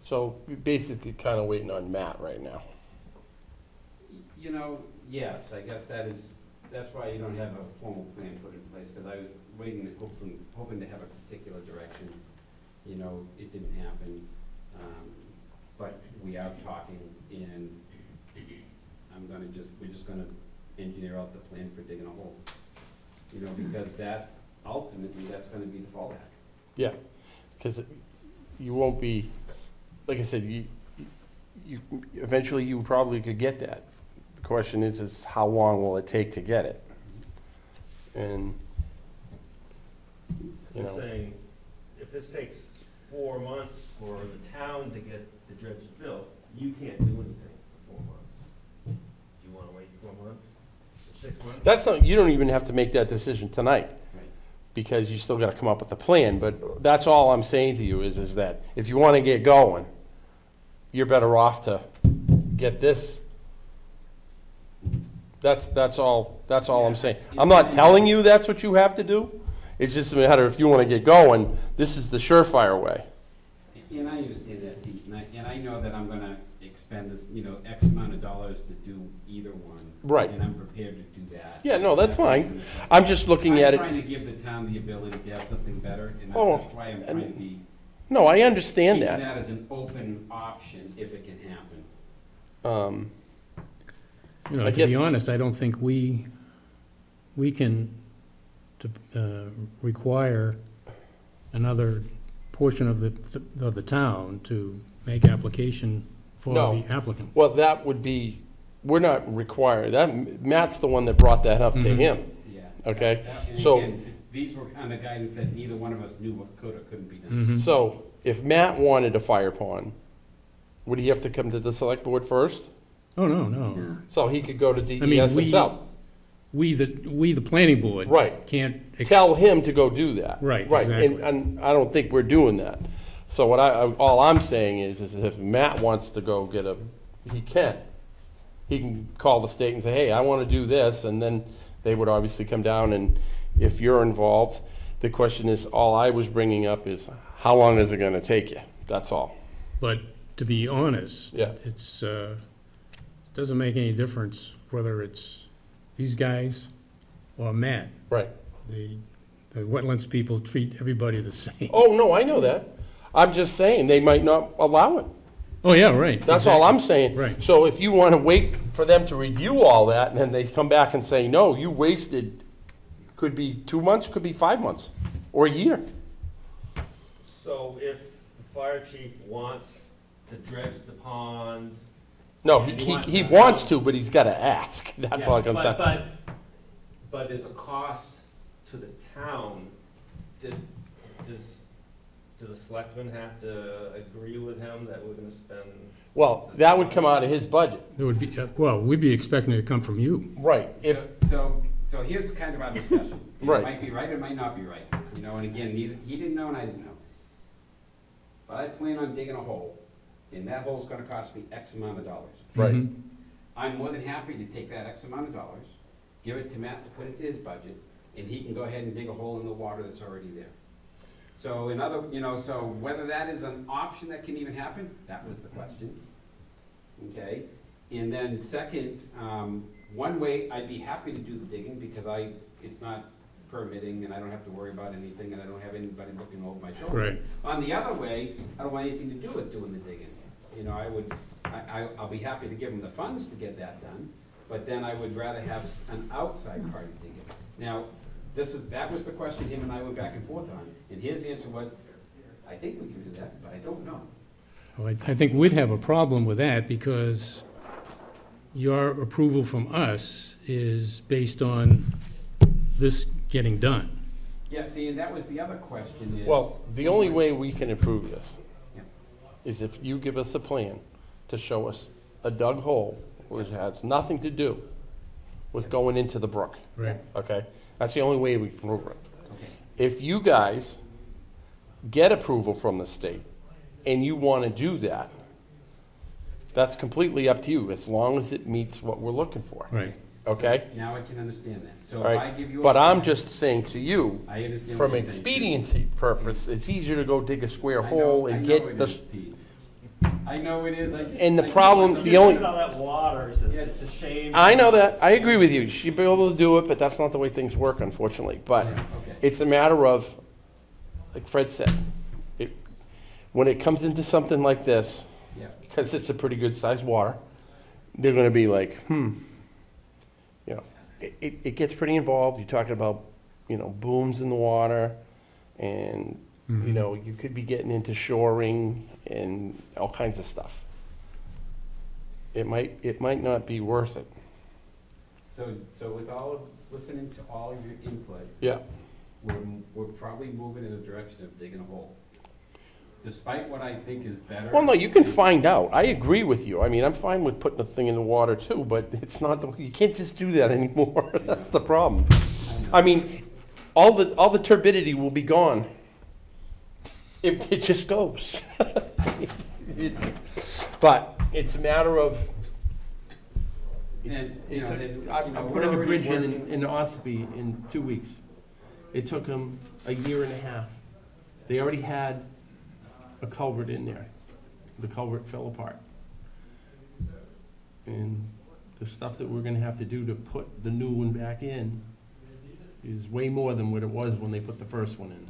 B: So we're basically kind of waiting on Matt right now.
G: You know, yes, I guess that is, that's why you don't have a formal plan put in place, because I was waiting, and hoping, hoping to have a particular direction. You know, it didn't happen, um, but we are talking, and I'm gonna just, we're just gonna engineer out the plan for digging a hole. You know, because that's, ultimately, that's gonna be the fallback.
B: Yeah, because you won't be, like I said, you, you, eventually you probably could get that. The question is, is how long will it take to get it? And, you
F: You're
B: know,
F: saying, if this takes four months for the town to get the dredges built, you can't do anything for four months. Do you wanna wait four months, six months?
B: that's not, you don't even have to make that decision tonight,
G: Right.
B: because you still gotta come up with a plan, but that's all I'm saying to you is, is that if you wanna get going, you're better off to get this. That's, that's all, that's all I'm saying. I'm not telling you that's what you have to do, it's just a matter if you wanna get going, this is the surefire way.
G: And I understand that, Pete, and I, and I know that I'm gonna expend, this, you know, X amount of dollars to do either one.
B: Right.
G: And I'm prepared to do that.
B: Yeah, no, that's fine. I'm just looking at
G: I'm trying
B: it,
G: to give the town the ability to have something better, and
B: Oh,
G: that's that's why I'm trying to be,
B: no, I understand
G: keeping
B: that.
G: that as an open option if it can happen.
B: Um,
D: You know,
B: I
D: to be honest, I don't think we, we can to, uh, require another portion of the, of the town to make application for
B: No.
D: the applicant.
B: Well, that would be, we're not required, that, Matt's the one that brought that up to
D: Mhm.
B: him,
G: Yeah.
B: okay?
G: And
B: So-
G: again, These were kind of guidance that neither one of us knew what could or couldn't be done.
D: Mhm.
B: So if Matt wanted a fire pond, Would he have to come to the select board first?
D: Oh, no, no.
C: Yeah.
B: So he could go to
D: mean,
B: DES
D: we-
B: himself?
D: We, the, we, the planning board.
B: Right.
D: Can't. ex-
B: Tell him to go do that.
D: Right,
B: Right, and,
D: exactly.
B: and I don't think we're doing that. So what I, I- all I'm saying is, is if Matt wants to go get a, he can. He can call the state and say, hey, I wanna do this, and then they would obviously come down, and if you're involved, the question is, all I was bringing up is, how long is it gonna take you? That's all.
D: But to be honest.
B: Yeah.
D: It's, uh, it doesn't make any difference whether it's these guys or Matt.
B: Right.
D: The, the wetlands people treat everybody the [LAUGHS] same.
B: Oh, no, I know that. I'm just saying, they might not allow it.
D: Oh, yeah, right.
B: That's all I'm saying.
D: Right.
B: So if you want to wait for them to review all that, and then they come back and say, no, you wasted, could be two months, could be five months, or a year.
F: So if the fire chief wants to dredge the pond.
B: No, he,
F: he
B: he,
F: wants
B: he
F: to-
B: wants to, but he's got to ask. [LAUGHS] That's
F: Yeah,
B: all I can
F: but-
B: say.
F: But, but there's a cost to the town. Did, does, do the selectmen have to agree with him that we're gonna spend?
B: Well, that would come out of his budget.
D: It would be, uh, well, we'd be expecting it to come from you.
B: Right. If,
G: So- So, so here's kind of our discussion. [LAUGHS]
B: Right.
G: It might be right, it might not be right, you know, and again, neither, he didn't know and I didn't know. But I plan on digging a hole, and that hole's gonna cost me X amount of dollars.
B: Right.
D: Mhm.
G: I'm more than happy to take that X amount of dollars, give it to Matt to put into his budget, and he can go ahead and dig a hole in the water that's already there. So in other, you know, so whether that is an option that can even happen, that was the question. Okay, and then second, um, one way, I'd be happy to do the digging, because I, it's not permitting, and I don't have to worry about anything, and I don't have anybody looking over my shoulder.
D: Right.
G: On the other way, I don't want anything to do with doing the digging. You know, I would, I, I, I'll be happy to give them the funds to get that done, but then I would rather have an outside party dig it. Now, this is, that was the question him and I went back and forth on, and his answer was, I think we can do that, but I don't know.
D: Well, I I think we'd have a problem with that because your approval from us is based on this getting done.
G: Yeah, see, and that was the other question is.
B: well, the only way we can improve this
G: Yeah.
B: is if you give us a plan to show us a dug hole, which has nothing to do with going into the brook.
D: Right.
B: Okay? That's the only way we can prove it.
G: Okay.
B: If you guys get approval from the state and you want to do that, that's completely up to you, as long as it meets what we're looking for.
D: Right.
B: Okay?
G: Now I can understand that. So
B: All
G: if I give you. a
B: But I'm
G: plan-
B: just saying to you,
G: I understand what
B: from
G: you're saying,
B: expediency purpose, it's easier to go dig a square
G: I know-
B: hole
G: I
B: and
G: know
B: get
G: it
B: the,
G: is, Pete. I know it is, I just.
B: And the
G: I
B: problem- The only-
F: Look at all that water, it's,
G: Yeah.
F: it's a shame.
B: I know that, I agree with you, you should be able to do it, but that's not the way things work unfortunately. But
G: Yeah, okay.
B: it's a matter of, like Fred said, it, when it comes into something like this,
G: Yeah.
B: because it's a pretty good sized water, they're gonna be like, hmm. You know, it, it, it gets pretty involved, you're talking about, you know, booms in the water, and, you mm-hmm. know, you could be getting into shoring and all kinds of stuff. It might, it might not be worth it,
G: So, so with all of, listening to all of your input,
B: yeah.
G: we're, we're probably moving in the direction of digging a hole. Despite what I think is better.
B: Well, no, you can find out, I agree with you, I mean, I'm fine with putting a thing in the water too, but it's not, the you can't just do that anymore, [LAUGHS] that's the problem.
G: know.
B: I mean, all the, all the turbidity will be gone. It, it just goes. [LAUGHS] It's- But it's a matter of.
G: And, you
B: It
G: know,
B: took,
G: then, you
B: I'm
G: know,
B: I'm
G: we're
B: putting a
G: already
B: bridge in,
G: working-
B: in Ossipee in two weeks. It took them a year and a half. They already had a culvert in there. The culvert fell apart. And the stuff that we're gonna have to do to put the new one back in is way more than what it was when they put the first one in.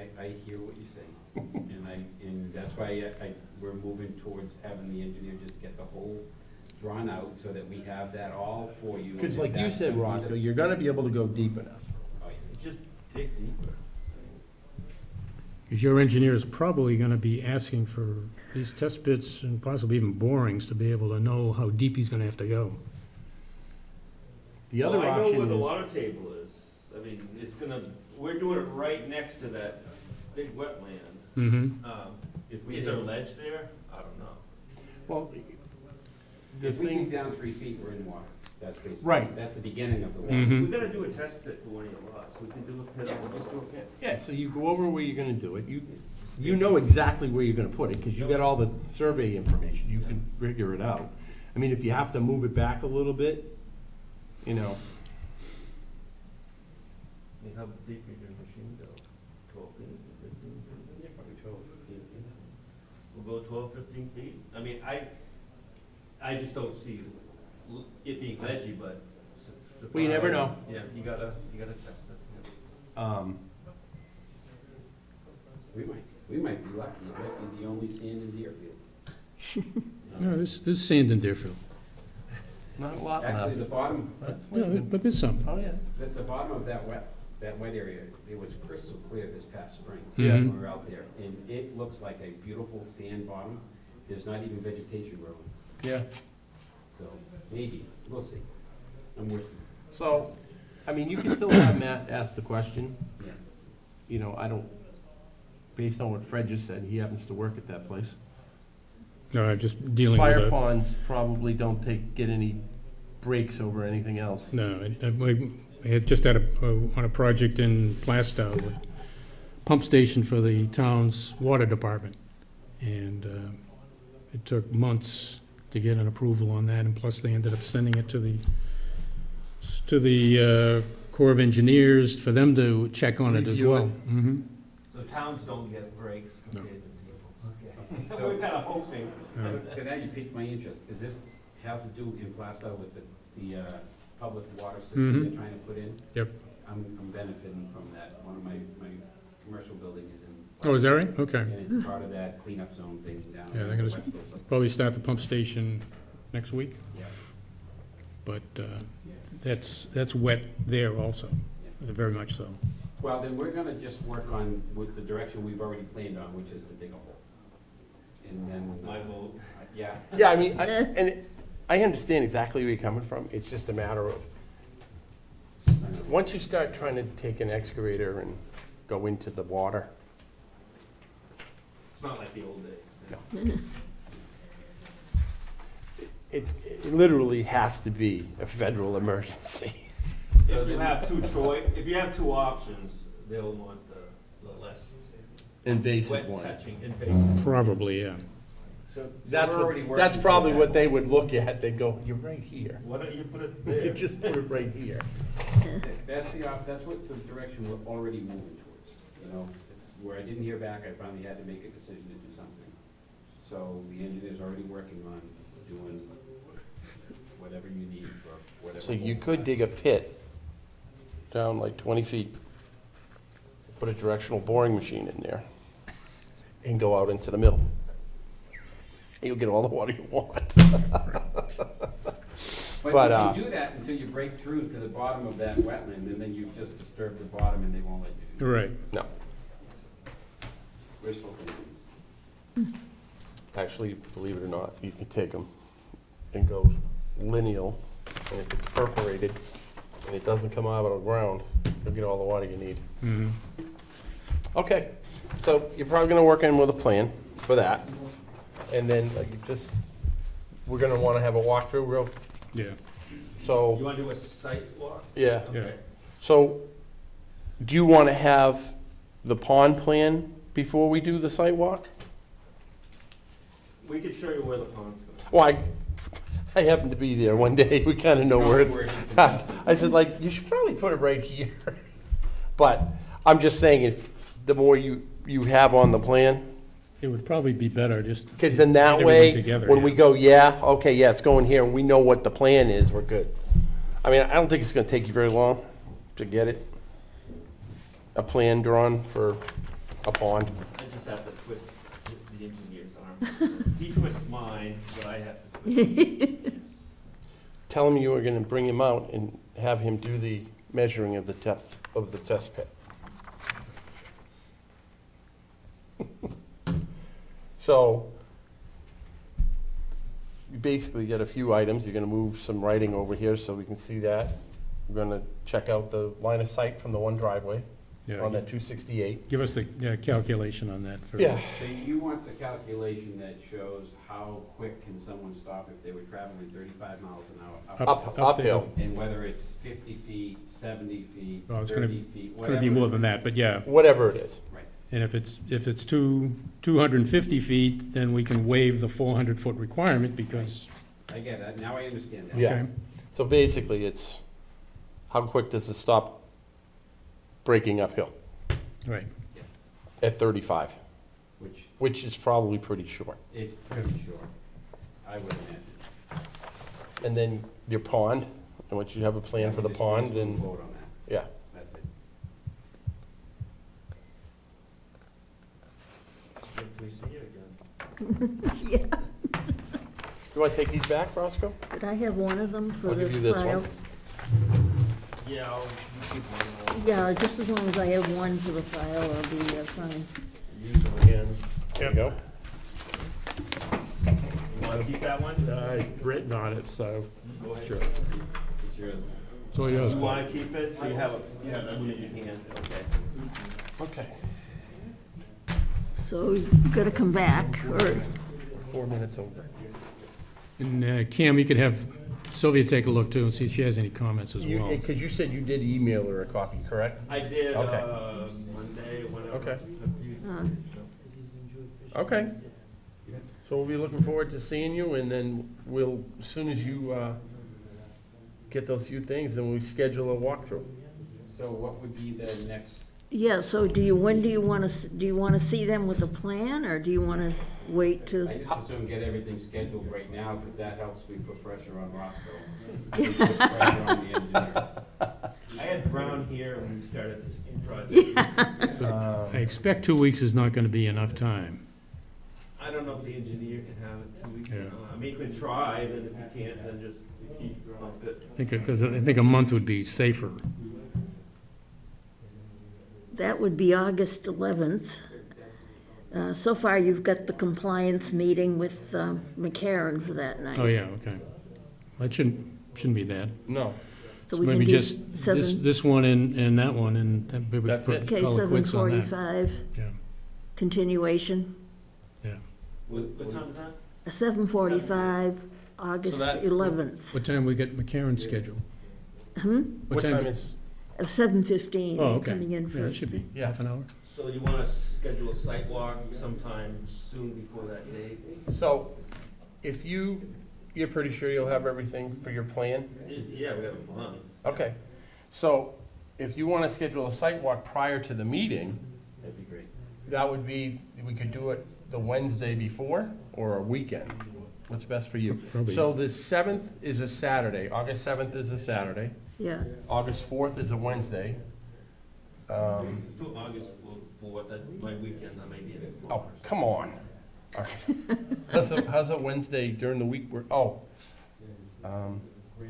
G: I, I hear what you're saying, and I, and that's why I, I, we're moving towards having the engineer just get the whole drawn out, so that we have that all for you.
B: Because like you said, Roscoe, you're gonna be able to go deep enough.
G: Oh, yeah.
F: Just dig deeper.
D: Because your engineer is probably gonna be asking for these test bits and possibly even borings to be able to know how deep he's gonna have to go.
B: The other
F: Well, I know where the
B: is,
F: water table is. I mean, it's gonna, we're doing it right next to that big wetland.
D: Mm-hmm.
F: Um, If we, is there ledge there? I don't know.
B: Well, the
G: If we dig
B: thing,
G: down three feet, we're in water. That's basically.
B: Right.
G: That's the beginning of the water.
D: Mhm.
F: We gotta do a test pit for one of your lots, we can do a pit
G: Yeah,
F: on
G: we'll just do a pit.
B: yeah, so you go over where you're gonna do it, you, you know exactly where you're gonna put it, because you got all the survey information, you can figure it out. I mean, if you have to move it back a little bit, you know,
F: I mean, How deep is your go 12, 15 feet. I mean, I, I just don't see it being ledgy, but. su-
B: We never know.
F: Yeah, you gotta, you gotta test it.
B: Um,
G: We might, we might be lucky, it might be the only sand in Deerfield. [LAUGHS]
D: No, this, there's is sand in Deerfield.
B: Not a lot
G: Actually, the bottom,
D: No, but there's some.
B: Oh, yeah.
G: At the bottom of that wet, that wet area, it was crystal clear this past spring.
D: Yeah.
G: When we were out there, and it looks like a beautiful sand bottom. There's not even vegetation growing,
B: Yeah,
G: so maybe, we'll see. I'm with you.
B: so, I mean, you can still have Matt ask the question,
G: Yeah.
B: you know, I don't, based on what Fred just said, he happens to work at that place.
D: No, I'm just dealing with
B: Fire
D: a,
B: ponds probably don't take, get any breaks over anything else.
D: no, I- I, we- I had just had a, uh, on a project in Plaistow, with pump station for the town's water department. And, uh, it took months to get an approval on that, and plus they ended up sending it to the, to the, uh, Corps of Engineers for them to check on it as
B: Review
D: well.
B: it.
D: Mm-hmm.
F: So towns don't get breaks
D: No.
F: compared to people. Okay.
G: So- [LAUGHS]
F: We're kinda hoping.
G: So, so now you piqued my interest. Is this, has to do in Plaistow with the, the, uh, public water system
D: Mhm.
G: you're trying to put in?
D: Yep.
G: I'm, I'm benefiting from that. One of my, my commercial building is in.
D: Oh, is that right? Okay.
G: And it's part of that cleanup zone thing down.
D: Yeah, they're gonna s-
G: west coast.
D: Probably start the pump station next week,
G: Yeah.
D: but, uh, that's, that's wet there also, very much so.
G: Well, then we're gonna just work on, with the direction we've already planned on, which is to dig a hole. And then.
F: It's my vote.
G: Yeah.
B: Yeah, I mean, I, [LAUGHS] and it- I understand exactly where you're coming from, it's just a matter of, once you start trying to take an excavator and go into the water,
F: It's not like the old days.
B: No. it's, it literally has to be a federal emergency.
F: So If you have two choi, if you have two options, they'll want the, the less
B: Invasive
F: wet
B: one.
F: touching invasive.
D: Probably, yeah.
G: So, so
B: That's
G: we're already
B: what,
G: working
B: that's probably what they would look at, they'd go, you're right here.
F: Why don't you put it [LAUGHS]
B: You
F: there?
B: just put it right here.
G: That's the, op- that's what the direction we're already moving towards, you know? Where I didn't hear back, I finally had to make a decision to do something. So the engineer's already working on doing whatever you need for whatever.
B: So you could dig a pit down like twenty feet, put a directional boring machine in there, and go out into the middle. [LAUGHS] You'll get all the water you want. [LAUGHS] but,
G: But
B: uh,
G: you can do that until you break through to the bottom of that wetland, and then you've just disturbed the bottom and they won't let you do it.
D: Right.
B: No,
G: Wishful thinking.
B: actually, believe it or not, you can take them and go lineal, and if it's perforated and it doesn't come out of the ground, you'll get all the water you need.
D: Mhm.
B: Okay, so you're probably gonna work in with a plan for that, and then you just, we're gonna wanna have a walkthrough real,
D: Yeah.
F: So you
B: so,
F: wanna do a site walk?
B: yeah.
D: Yeah.
F: Okay.
B: So, do you wanna have the pond plan before we do the site walk?
F: We could show you where the pond's going.
B: Well, I, I happened to be there one day, we kinda know where it's,
G: Where it is [LAUGHS] and tested.
B: I said like, you should probably put it right here. [LAUGHS] But, I'm just saying, if, the more you, you have on the plan,
D: It would probably be better just.
B: Because then that
D: everything
B: way,
D: together,
B: when we
D: yeah.
B: go, yeah, okay, yeah, it's going here, and we know what the plan is, we're good. I mean, I don't think it's gonna take you very long to get it. A plan drawn for a pond.
F: I just have to twist the- the engineer's arm. He twists mine, but I have to twist his. [LAUGHS]
B: Tell him you are gonna bring him out and have him do the measuring of the depth of the test pit. [LAUGHS] So, you basically get a few items, you're gonna move some writing over here so we can see that. We're gonna check out the line of sight from the one driveway.
D: Yeah,
B: on that two sixty-eight.
D: Give us the uh, calculation on that for.
B: Yeah,
G: So you want the calculation that shows how quick can someone stop if they were traveling thirty-five miles an hour?
D: Up-
B: up,
D: there.
B: uphill.
G: And whether it's fifty feet, seventy feet,
D: Well, it's gonna-
G: thirty feet,
D: It's
G: whatever.
D: gonna be more than that, but yeah,
B: whatever it is.
G: Right.
D: And if it's, if it's two, two hundred and fifty feet, then we can waive the four hundred foot requirement because.
G: I get that, now I understand that.
B: Yeah.
D: okay,
B: So basically, it's how quick does it stop braking uphill
D: Right,
B: at thirty-five,
G: Which
B: which is probably pretty short.
G: is pretty short, I would imagine.
B: And then your pond, and once you have a plan for the pond,
G: just
B: and,
G: Vote on that,
B: yeah.
G: that's it.
F: If we see it again. [LAUGHS]
C: Yeah,
B: You wanna take these back, Roscoe?
C: could I have one of them for
B: I'll
C: the
B: give you this
C: file?
B: one.
F: Yeah, I'll keep one,
C: Yeah, just as long as I have one for the file, I'll be uh, fine.
F: use them again.
B: There you go.
F: You wanna keep that one?
B: I've written on it, so.
F: Go ahead.
B: Sure.
G: It's yours.
D: so yours.
F: You wanna keep it, so you have it, you have it in your hand, okay.
B: Okay,
C: So you've got to come back, or,
B: four minutes over.
D: And uh, Cam, you could have Sylvia take a look too and see if she has any comments as well.
B: because you said you did email her a copy, correct?
F: I did,
B: Okay.
F: uh, Monday, whenever.
B: Okay.
C: uh,
B: Okay. So we'll be looking forward to seeing you, and then we'll, as soon as you, uh, get those few things, then we schedule a walkthrough.
G: So what would be the next,
C: yeah, so do you, when do you want to, do you want to see them with a plan, or do you want to wait to?
G: I
C: to?
G: just assume get everything scheduled right now, because that helps me put pressure on Roscoe. [LAUGHS] We put pressure on the engineer.
F: I had Brown here when we started this project. [LAUGHS]
D: I expect two weeks is not gonna be enough time.
F: I don't know if the engineer can have it two weeks.
D: Yeah.
F: Uh, I mean, you can try, then if you can't, then just keep up it.
D: I think, because I think a month would be safer.
C: That would be August 11th. Uh, So far, you've got the compliance meeting with um, McCarron for that night.
D: Oh, yeah, okay. That shouldn't, shouldn't be bad.
B: No,
C: So we can
D: Maybe
C: do
D: just this,
C: seven,
D: this one and, and that one, and then we would
B: That's
D: put-
B: it.
C: okay,
D: call it quits on that.
C: 7:45,
D: Yeah,
C: continuation.
D: yeah.
F: What, what time is that?
C: Uh, 7:45, August
B: that-
C: 11th.
D: What time we get McCarron scheduled?
C: Hmm?
B: what time is,
C: Uh, 7:15,
D: Oh, okay.
C: coming in
D: Yeah, it
C: first.
D: should be
B: Yeah.
D: half an hour.
F: So you wanna schedule a site walk sometime soon before that date?
B: so, if you, you're pretty sure you'll have everything for your plan?
F: Yeah, we have a month.
B: Okay, so if you wanna schedule a site walk prior to the meeting,
F: That'd be great.
B: that would be, we could do it the Wednesday before, or a weekend. What's best for you?
D: Probably.
B: So the seventh is a Saturday, August seventh is a Saturday,
C: Yeah,
B: August fourth is a Wednesday. Um,
F: Let's do August for, for that, my weekend, I may be in
B: oh, come on. All right. How's a, how's a Wednesday during the week, where, oh, um,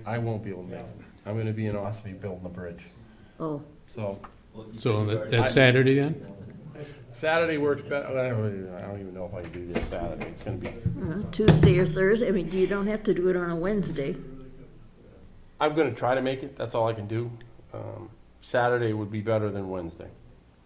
B: I won't be able to make it. I'm gonna be in Ossipee building a bridge,
C: oh,
B: so
F: Well, you said
D: So
F: you
D: that-
F: already-
D: that's Saturday then?
B: Saturday works better, I don't I don't even know if I can do this Saturday, it's gonna be,
C: uh, Tuesday or Thursday, I mean, you don't have to do it on a Wednesday.
B: I'm gonna try to make it, that's all I can do. Um, Saturday would be better than Wednesday.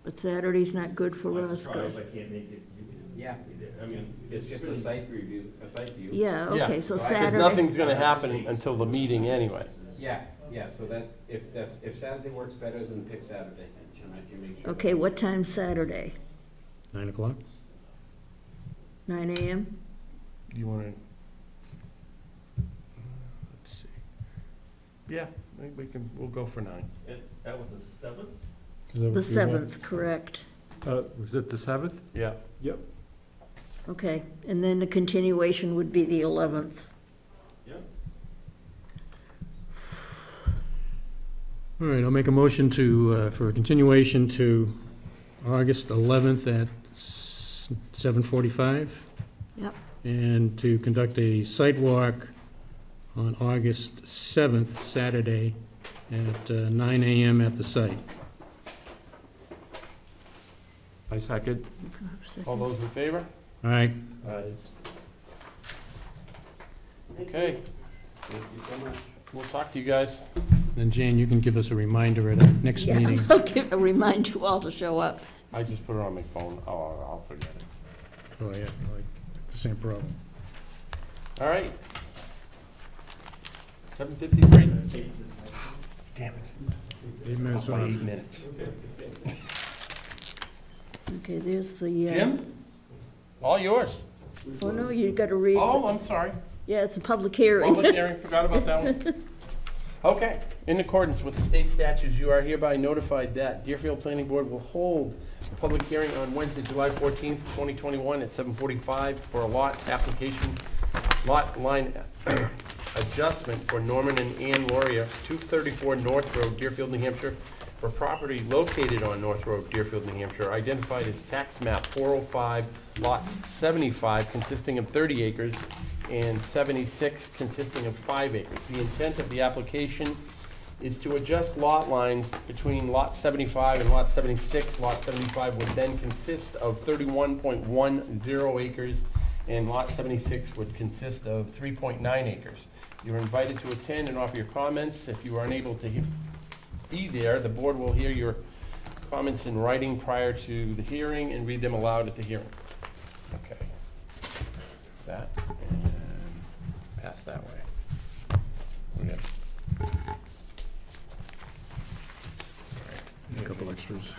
C: But Saturday's not good for
F: I can try,
C: Roscoe.
F: If I can't make it, you can.
G: Yeah.
F: I mean,
G: It's just a site review, a site view.
C: Yeah,
B: Yeah,
C: okay, so
G: Because
B: Because
C: Saturday,
B: nothing's gonna happen until the meeting anyway.
G: Yeah, yeah, so that, if that's, if Saturday works better, then pick Saturday, and I can make sure.
C: okay, what time Saturday?
D: Nine o'clock?
C: Nine AM?
B: You wanna? Let's Yeah, I think we can, we'll go for nine.
F: And that was the seventh?
D: Is that what you
C: The seventh, correct.
E: uh, was it the seventh?
B: Yeah. Yep.
C: Okay, and then the continuation would be the eleventh.
F: Yeah.
D: All right, I'll make a motion to, uh, for a continuation to August 11th at s- 7:45.
C: Yep.
D: And to conduct a site walk on August 7th, Saturday, at uh, 9 AM at the site.
E: I second.
B: All those in favor?
D: All right,
B: Okay,
G: Thank you so much.
B: we'll talk to you guys.
D: then Jane, you can give us a reminder at our next
C: Yeah, [LAUGHS]
D: meeting.
C: I'll give- I'll remind you all to show up.
B: I just put it on my phone, oh, I'll forget it.
D: Oh, yeah, like, the same problem.
B: All right. Seven fifty-three? Damn it.
D: Eight minutes
B: My eight minutes.
C: Okay, there's the, uh,
B: Jim? All yours.
C: oh no, you gotta read.
B: Oh, I'm sorry.
C: Yeah, it's a public hearing.
B: Public hearing, forgot about that one. [LAUGHS] Okay, in accordance with the state statutes, you are hereby notified that Deerfield Planning Board will hold a public hearing on Wednesday, July fourteenth, twenty twenty-one at seven forty-five for a lot application, lot line adjustment for Norman and Ann Loria, two thirty-four North Road, Deerfield, New Hampshire, for property located on North Road, Deerfield, New Hampshire, identified as tax map four oh five, lots seventy-five consisting of thirty acres and seventy-six consisting of five acres. The intent of the application is to adjust lot lines between lot seventy-five and lot seventy-six. Lot seventy-five would then consist of thirty-one point one zero acres, and lot seventy-six would consist of three point nine acres. You're invited to attend and offer your comments. If you are unable to be there, the board will hear your comments in writing prior to the hearing and read them aloud at the hearing. Okay. That, and pass that way. We got-
D: A couple extras.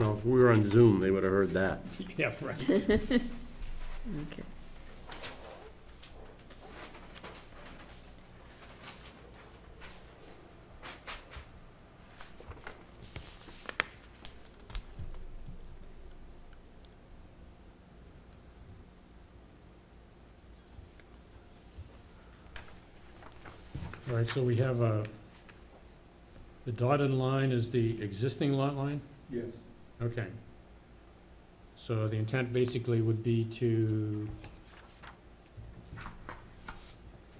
B: No, if we were on Zoom, they would have heard that.
D: Yeah, right. [LAUGHS]
C: Okay.
D: All right, so we have a, the dotted line is the existing lot line?
E: Yes.
D: Okay. So the intent basically would be to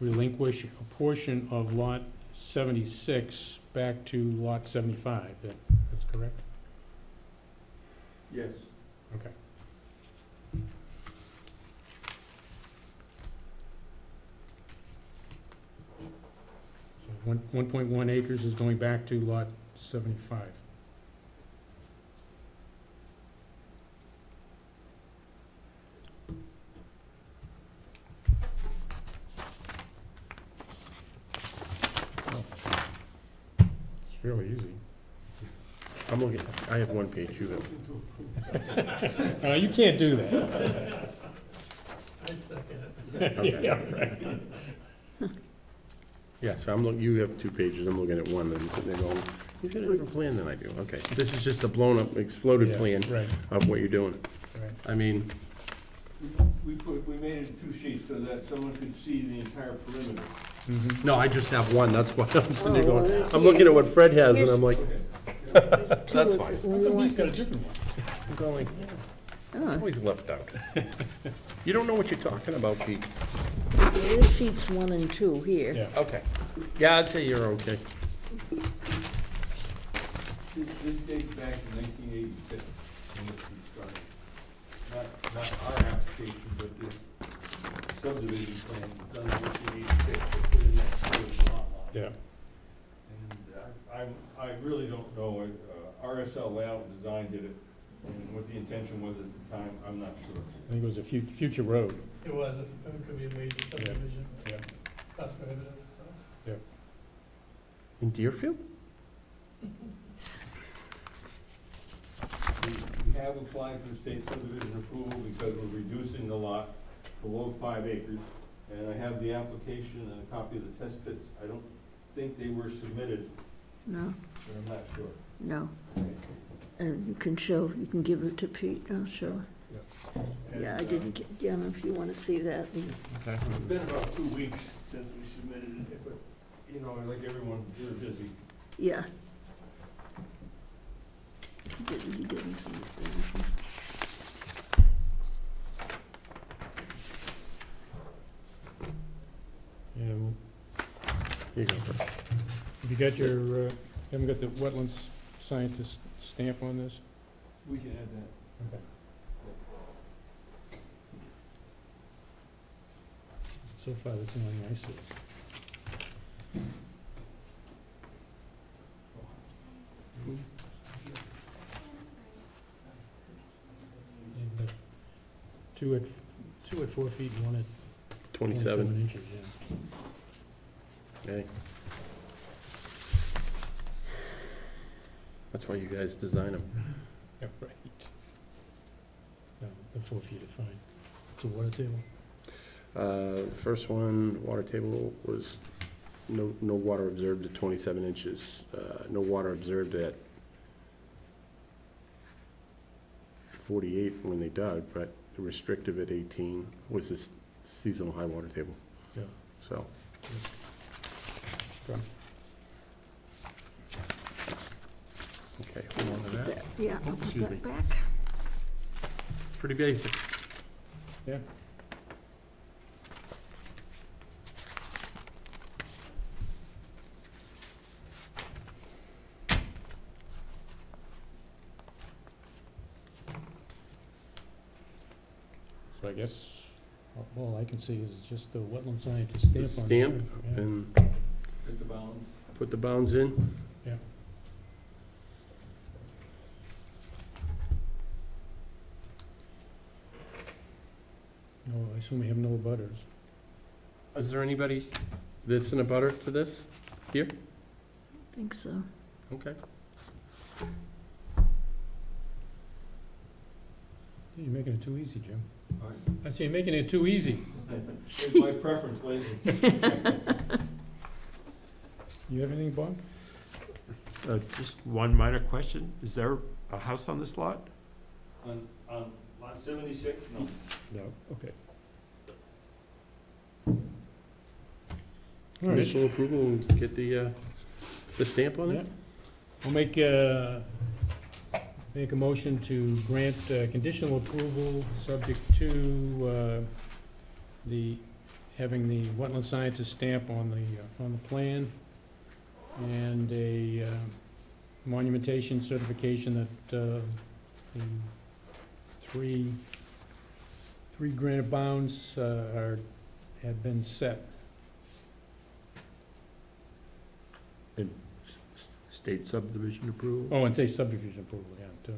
D: relinquish a portion of lot seventy-six back to lot seventy-five, that, that's correct?
E: Yes.
D: Okay. So one, one point one acres is going back to lot seventy-five. It's fairly easy.
B: I'm looking, I have one page, you have. [LAUGHS]
D: Uh, you can't do that.
B: Okay. [LAUGHS]
D: Yeah, right.
B: Yeah, so I'm looking, you have two pages, I'm looking at one, and they're going, you got a different plan than I do. Okay, this is just a blown-up, exploded
D: Yeah,
B: plan
D: Right,
B: of what you're doing.
D: right.
B: I mean,
H: We put, we made it two sheets so that someone could see the entire perimeter.
D: Mhm.
B: no, I just have one, that's why I'm sitting there
C: Oh,
B: going, I'm looking at what Fred has, and I'm like,
C: There's two [LAUGHS]
B: That's
C: of-
B: fine.
C: we want-
D: He's got a different one.
B: I'm going, always left out. [LAUGHS] You don't know what you're talking about, Pete.
C: There's sheets one and two here.
D: Yeah.
B: Okay. Yeah, I'd say you're okay.
H: This, this dates back to nineteen eighty-six, when this was started. Not, not our application, but this subdivision plan done in nineteen eighty-six, they put in that sort lot line.
D: Yeah.
H: And I, I'm, I really don't know, uh, RSL Layout Design did it, and what the intention was at the time, I'm not sure.
D: I think it was a fu- future road.
I: It was, it could be a major subdivision,
D: Yeah.
I: cost prohibitive, so.
B: In Deerfield?
H: We we have applied for state subdivision approval because we're reducing the lot below five acres. And I have the application and a copy of the test pits. I don't think they were submitted,
C: No,
H: but I'm not sure.
C: no. And you can show, you can give it to Pete, I'll show. Yeah, I didn't get, yeah, if you want to see that.
B: Okay.
H: It's been about two weeks since we submitted it, but, you know, like everyone, we're busy.
C: Yeah. He didn't, he didn't see it.
D: Yeah, well,
B: Here you go.
D: have you got your, uh, haven't got the wetlands scientist stamp on this?
H: We can add that.
D: Okay. So far, that's the only thing I see. You've Two at, two at four feet and one at
B: twenty-seven
D: inches, yeah.
B: okay. That's why you guys design them.
D: Yeah, right. No, the four feet are fine. It's a water table?
B: Uh, the first one, water table was no, no water observed at twenty-seven inches, uh, no water observed at forty-eight when they dug, but the restrictive at eighteen was this seasonal high water table.
D: Yeah.
B: So,
D: Okay.
B: Okay, hold on to that.
C: That- Yeah, oh, I'll put
B: Excuse me.
C: that back.
B: Pretty basic.
D: Yeah. So I guess, all- all I can see is just the wetland scientist stamp on
B: stamp
D: there. yeah.
B: and
H: Set the bounds.
B: put the bounds in.
D: No, I assume we have no abutters.
B: Is there anybody that's in a butter to this here?
C: I think so.
B: Okay.
D: You're making it too easy, Jim.
H: All right.
D: I say you're making it too easy.
H: It's my preference lately. [LAUGHS]
D: You have anything, Bob?
E: Uh, just one minor question, is there a house on this lot?
H: On, on lot seventy-six, no.
D: No. Okay. All right.
B: Initial approval and get the, uh, the stamp on it?
D: We'll make, uh, make a motion to grant uh, conditional approval, subject to uh, the, having the wetland scientist stamp on the, uh, on the plan, and a uh, monumentation certification that uh, the three, three granite bounds uh, are, have been set.
E: State subdivision approval?
D: Oh, and say subdivision approval, yeah, too.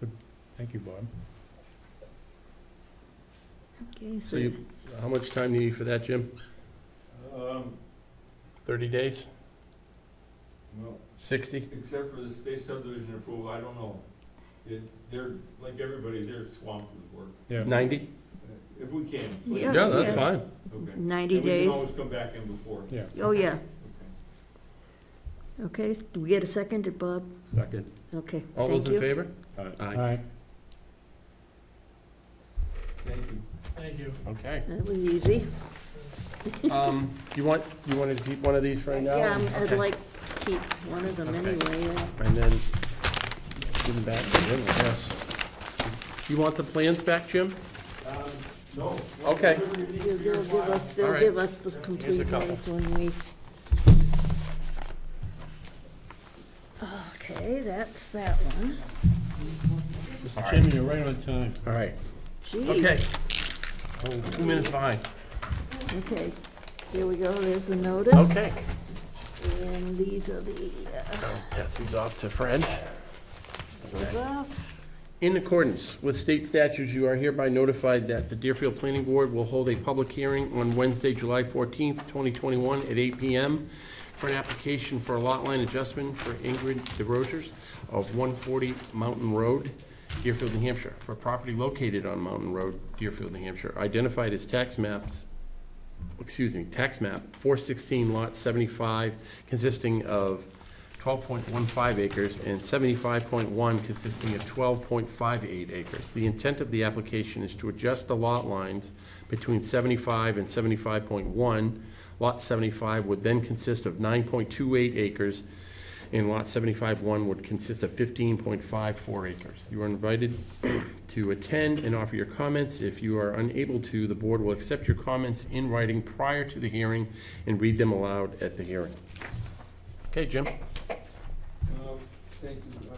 D: Good, thank you, Bob.
C: Okay,
B: So
C: so
B: you, how much time do you need for that, Jim?
H: Um,
B: Thirty days?
H: well,
B: Sixty?
H: except for the state subdivision approval, I don't know. It, they're, like everybody, they're swamped with work.
D: Yeah.
B: Ninety?
H: If we can. please.
C: Yeah,
B: Yeah, that's
C: yeah.
B: fine.
H: Okay.
C: 90
H: And we
C: days.
H: can always come back in before.
D: Yeah.
C: Oh, yeah.
H: Okay.
C: Okay, do we get a second, Did Bob?
B: Second.
C: Okay,
B: All those
C: thank
B: in
C: you.
B: favor?
D: All
B: Aye.
H: Thank you.
I: Thank you.
B: Okay.
C: That was easy.
B: Um, you want, you wanted to keep one of these for right now?
C: Yeah, I'm- I'd
B: Okay.
C: like to keep one of them
B: Okay.
C: anyway, yeah.
B: And then give them back to Jim, I guess. You want the plans back, Jim?
H: Um, no.
B: Okay.
C: They'll they'll give us,
B: All
C: they'll
B: right.
C: give us the complete
B: couple.
C: ones when we... that's that one.
D: Mr. Chairman, you're right on time.
B: All right.
C: Gee.
B: Okay. Oh, two minutes behind.
C: Okay, here we go, there's the notice.
B: Okay.
C: And these are the, uh,
B: Pass these off to Fred.
C: those.
B: In accordance with state statutes, you are hereby notified that the Deerfield Planning Board will hold a public hearing on Wednesday, July 14th, 2021, at 8 PM for an application for a lot line adjustment for Ingrid DeRozers of 140 Mountain Road, Deerfield, New Hampshire, for property located on Mountain Road, Deerfield, New Hampshire, identified as tax maps, excuse me, tax map 416 lot 75, consisting of twelve point one five acres, and seventy-five point one consisting of twelve point five eight acres. The intent of the application is to adjust the lot lines between seventy-five and seventy-five point one. Lot seventy-five would then consist of nine point two eight acres, and lot seventy-five one would consist of fifteen point five four acres. You are invited [CLEARS THROAT] to attend and offer your comments. If you are unable to, the board will accept your comments in writing prior to the hearing and read them aloud at the hearing. Okay, Jim?
H: Um, Thank you. Uh,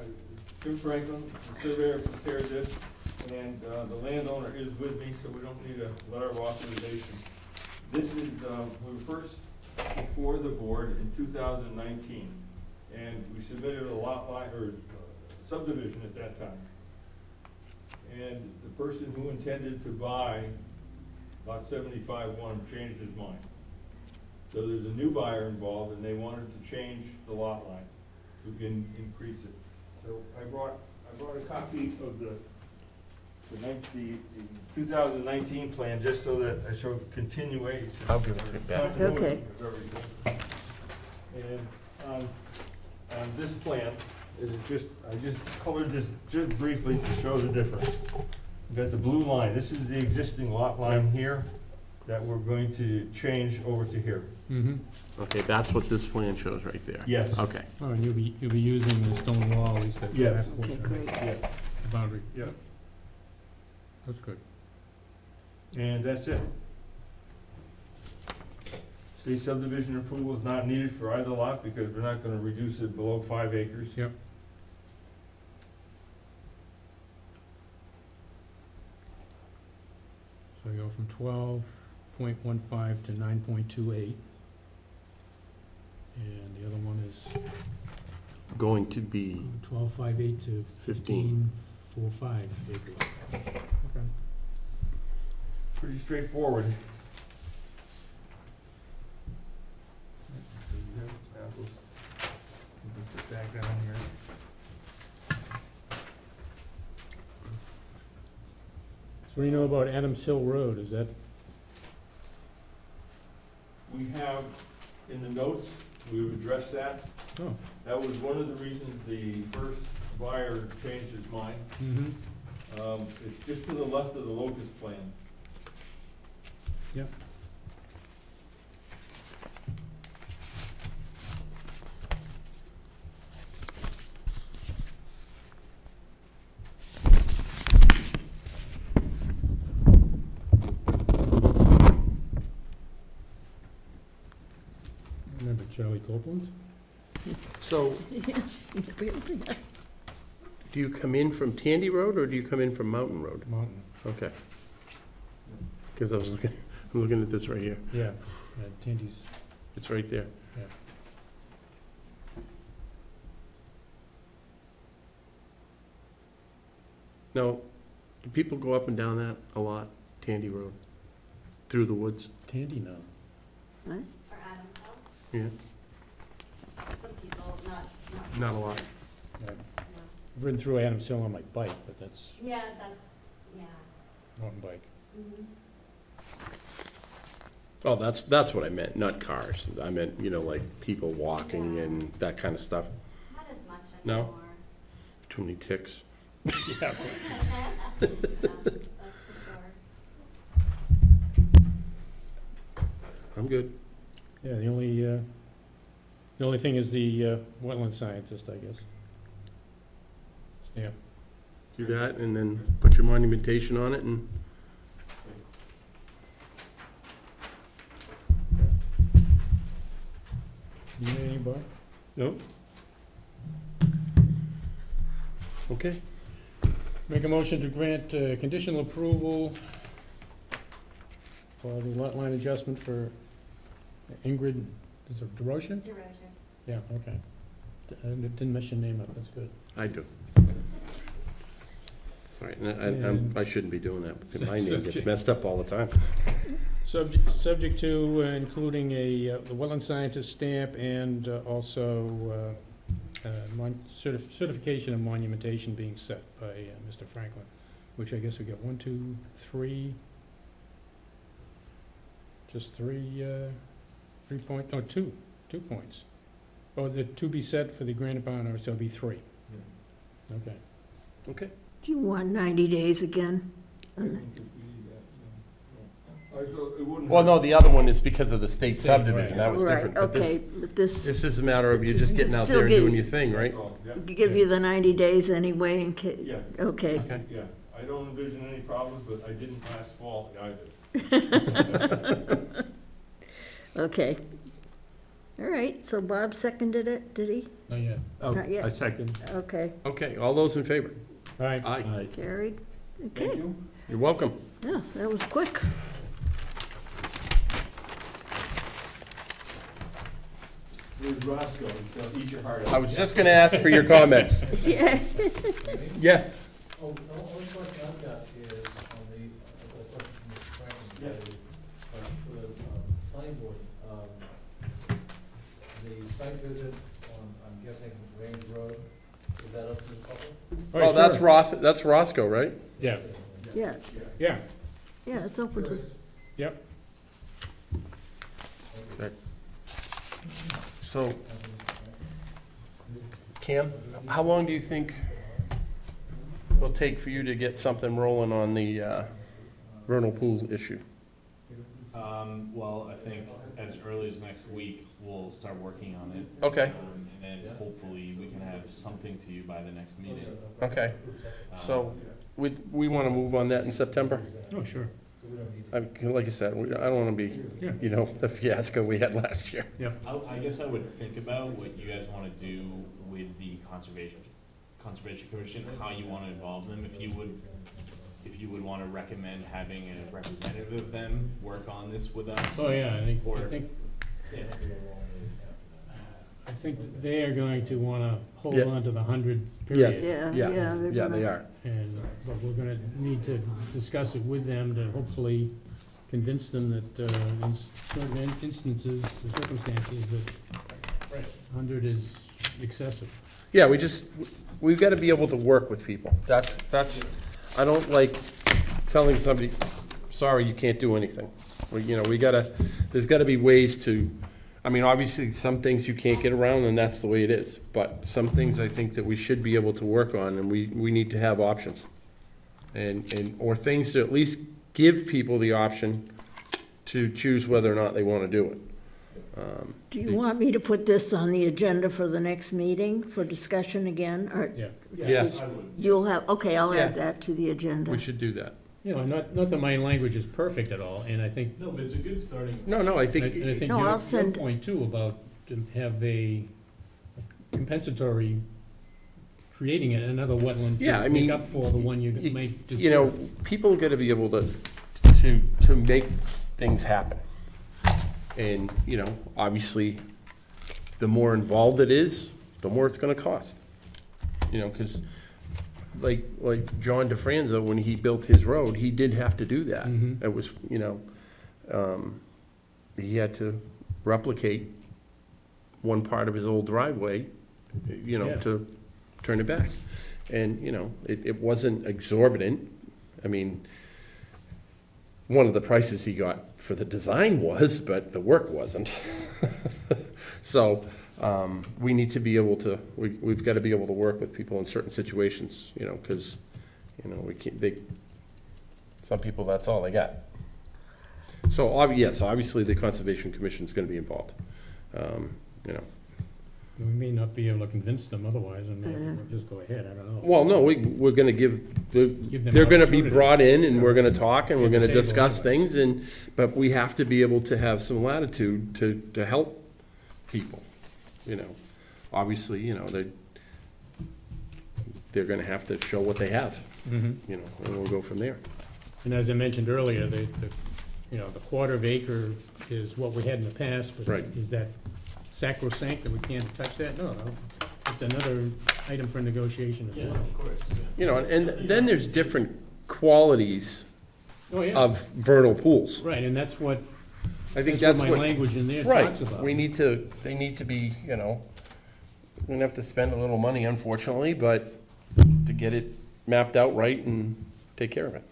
H: Jim Franklin, the surveyor prepared this, and uh, the landowner is with me, so we don't need a letter of authorization. This is, um, we were first before the board in two thousand nineteen, and we submitted a lot line, or uh, subdivision at that time. And the person who intended to buy lot seventy-five one changed his mind. So there's a new buyer involved, and they wanted to change the lot line to in, increase it. So I brought, I brought a copy of the, the nine, the, the two thousand nineteen plan, just so that I show continuation.
B: I'll give it to you back.
H: continuity
C: Okay.
H: of everything. And on, on this plan, is just, I just colored this just briefly to show the difference. We've got the blue line, this is the existing lot line here, that we're going to change over to here.
D: Mm-hmm.
B: Okay, that's what this plan shows right there.
H: Yes.
B: Okay.
D: Oh, and you'll be, you'll be using the stone wall, at least that,
H: Yeah.
D: that
C: Okay,
D: portion,
C: great.
H: Yeah.
D: the boundary.
H: Yeah.
D: That's good.
H: And that's it. State subdivision approval is not needed for either lot because we're not gonna reduce it below five acres.
D: Yep. So you go from twelve point one five to nine point two eight. And the other one is
B: Going to be
D: twelve five eight to
B: fifteen.
D: fifteen four five acres. Okay.
H: Pretty straightforward. So you have apples. You can sit back down here.
D: So what do you know about Adams Hill Road? Is that,
H: We have, in the notes, we've addressed that.
D: oh,
H: That was one of the reasons the first buyer changed his mind.
D: mm-hmm,
H: Um, it's just to the left of the locus plan.
D: yep. Remember Charlie Copeland?
B: So, [LAUGHS] do you come in from Tandy Road or do you come in from Mountain Road?
D: Mountain,
B: Okay. Because I was looking, [LAUGHS] I'm looking at this right here.
D: yeah, yeah, Tandy's,
B: It's right there.
D: Yeah.
B: Now, do people go up and down that a lot, Tandy Road? Through the woods?
D: Tandy now.
C: What?
J: For Adams Hill,
B: Yeah.
J: some people, not, not,
B: Not a lot.
D: Yeah,
J: no.
D: I've ridden through Adams Hill on my bike, but that's
J: Yeah, that's, yeah.
D: mountain bike.
J: Mhm.
B: Oh, that's, that's what I meant, not cars. I meant, you know, like people walking
J: Yeah.
B: and that kind of stuff.
J: Not as much
B: No?
J: anymore.
B: Too many ticks.
D: Yeah. [LAUGHS]
J: Yeah, that's for sure.
B: I'm good.
D: Yeah, the only, uh, the only thing is the, uh, wetland scientist, I guess. Stamp.
B: Do that and then put your monumentation on it and
D: You need anything, Bob?
B: No? Okay.
D: Make a motion to grant, uh, conditional approval for the lot line adjustment for Ingrid, is it DeRoche?
J: DeRoche.
D: Yeah, okay. D- I didn't mess your name up, that's good.
B: I do. All right, and I, I'm- I shouldn't be doing that, because my [LAUGHS] name gets messed up all the time.
D: Subject, subject to uh, including a, uh, the wetland scientist stamp and uh, also uh, uh, mon- certif- certification of monumentation being set by uh, Mr. Franklin, which I guess we got one, two, three, just three, uh, three point, oh, two, two points. Oh, the to be set for the granite barn, or so it'll be three? Okay.
B: Okay.
C: Do you want 90 days again?
H: I think if we need that, yeah, yeah. I thought it wouldn't.
B: Well, no, the other one is because of the state
D: State,
B: subdivision, that was
C: Right,
B: different. But this-
C: okay, but this,
B: This is a matter of you just getting out
C: Still
B: there and
C: get-
B: doing your thing, right?
H: All, yeah,
C: give you the 90 days anyway in case,
H: yeah,
C: okay.
B: Okay.
H: yeah. I don't envision any problems, but I didn't last fall either. [LAUGHS]
C: Okay. All right, so Bob seconded it, did he?
D: Not yet.
E: Oh,
C: Not yet.
E: I second.
C: Okay,
B: Okay, all those in favor?
D: All right.
B: Aye.
C: carried.
H: Thank
C: Okay,
H: you.
B: You're welcome.
C: yeah, that was quick.
H: Where's Roscoe? He'll eat your heart out.
B: I was just gonna ask for your comments. [LAUGHS]
C: Yeah.
B: Yeah.
I: Oh, the only question I've got is on the, uh, question from Mr. Franklin,
H: Yeah.
I: uh, for the, um, planning board, um, the site visit on, I'm guessing Range Road, is that up to the public?
B: Oh, that's
D: sure.
B: Ross, that's Roscoe, right?
D: Yeah,
C: Yeah,
D: yeah,
C: yeah, it's open to,
D: yep.
B: So, Cam, how long do you think it will take for you to get something rolling on the, uh, vernal pool issue?
A: Um, well, I think as early as next week, we'll start working on it.
B: Okay,
A: Um, and then hopefully we can have something to you by the next meeting.
B: okay.
A: Um,
B: So, we, we wanna move on that in September?
D: Oh, sure.
B: I, like I said, we- I don't wanna be,
D: Yeah.
B: you know, the fiasco we had last year.
A: I, I guess I would think about what you guys wanna do with the conservation, conservation commission, how you wanna involve them, if you would, if you would wanna recommend having a representative of them work on this with us.
D: Oh, yeah, I think, I
A: Or-
D: think,
A: Yeah.
D: I think they are going to wanna hold
B: Yeah.
D: on to the hundred
B: Yes.
D: period.
C: yeah,
B: Yeah,
C: yeah. they're
B: yeah, they
C: gonna-
B: are.
D: And, but we're gonna need to discuss it with them to hopefully convince them that, uh, in certain in- instances, or circumstances, that hundred is excessive.
B: Yeah, we just, we've gotta be able to work with people. That's, that's, I don't like telling somebody, sorry, you can't do anything. We, you know, we gotta, there's gotta be ways to, I mean, obviously, some things you can't get around, and that's the way it is. But some things I think that we should be able to work on, and we, we need to have options. And, and, or things to at least give people the option to choose whether or not they wanna do it. Um,
C: Do you want me to put this on the agenda for the next meeting for discussion again, or
D: Yeah.
B: Yeah.
C: You'll have, okay, I'll add
B: Yeah.
C: that to the agenda.
B: We should do that.
D: You uh, know, not, not that my language is perfect at all, and I think,
A: No, but it's a good starting.
B: No, no, I
D: and I
B: think,
D: and I think
C: No,
D: your,
C: I'll
D: your
C: send-
D: point too about to have a compensatory, creating another wetland
B: Yeah, I
D: to
B: mean,
D: make up for the one you
B: y-
D: may disturb.
B: you know, people gotta be able to, to, to make things happen. And, you know, obviously, the more involved it is, the more it's gonna cost. You know, cause like, like John DeFranza, when he built his road, he did have to do that.
D: Mhm.
B: It was, you know, um, he had to replicate one part of his old driveway, you know,
D: Yeah.
B: to turn it back. And, you know, it, it wasn't exorbitant. I mean, one of the prices he got for the design was, but the work wasn't. [LAUGHS] So, um, we need to be able to, we, we've gotta be able to work with people in certain situations, you know, cause, you know, we can't, they, some people, that's all they got. So, ob, yes, obviously, the Conservation Commission is gonna be involved, um, you know.
D: We may not be able to convince them otherwise, and
C: Uh.
D: maybe we'll just go ahead, I don't know.
B: Well, no, we, we're gonna give,
D: Give them
B: they're gonna be
D: opportunity.
B: brought in, and we're gonna talk, and we're gonna
D: table
B: discuss
D: anyways.
B: things, and, but we have to be able to have some latitude to, to help people, you know. Obviously, you know, they, they're gonna have to show what they have,
D: Mhm.
B: you know, and we'll go from there.
D: And as I mentioned earlier, the, the, you know, the quarter of acre is what we had in the past, but
B: Right.
D: is that sacrosanct that we can't touch that? No, no. It's another item for negotiation as
A: Yeah,
D: well.
A: of course.
B: You know, and then there's different qualities
D: Oh, yeah,
B: of vernal pools.
D: right, and that's what,
B: I think
D: that's what my language in there
B: right,
D: talks about.
B: we need to, they need to be, you know, we're gonna have to spend a little money unfortunately, but to get it mapped out right and take care of it.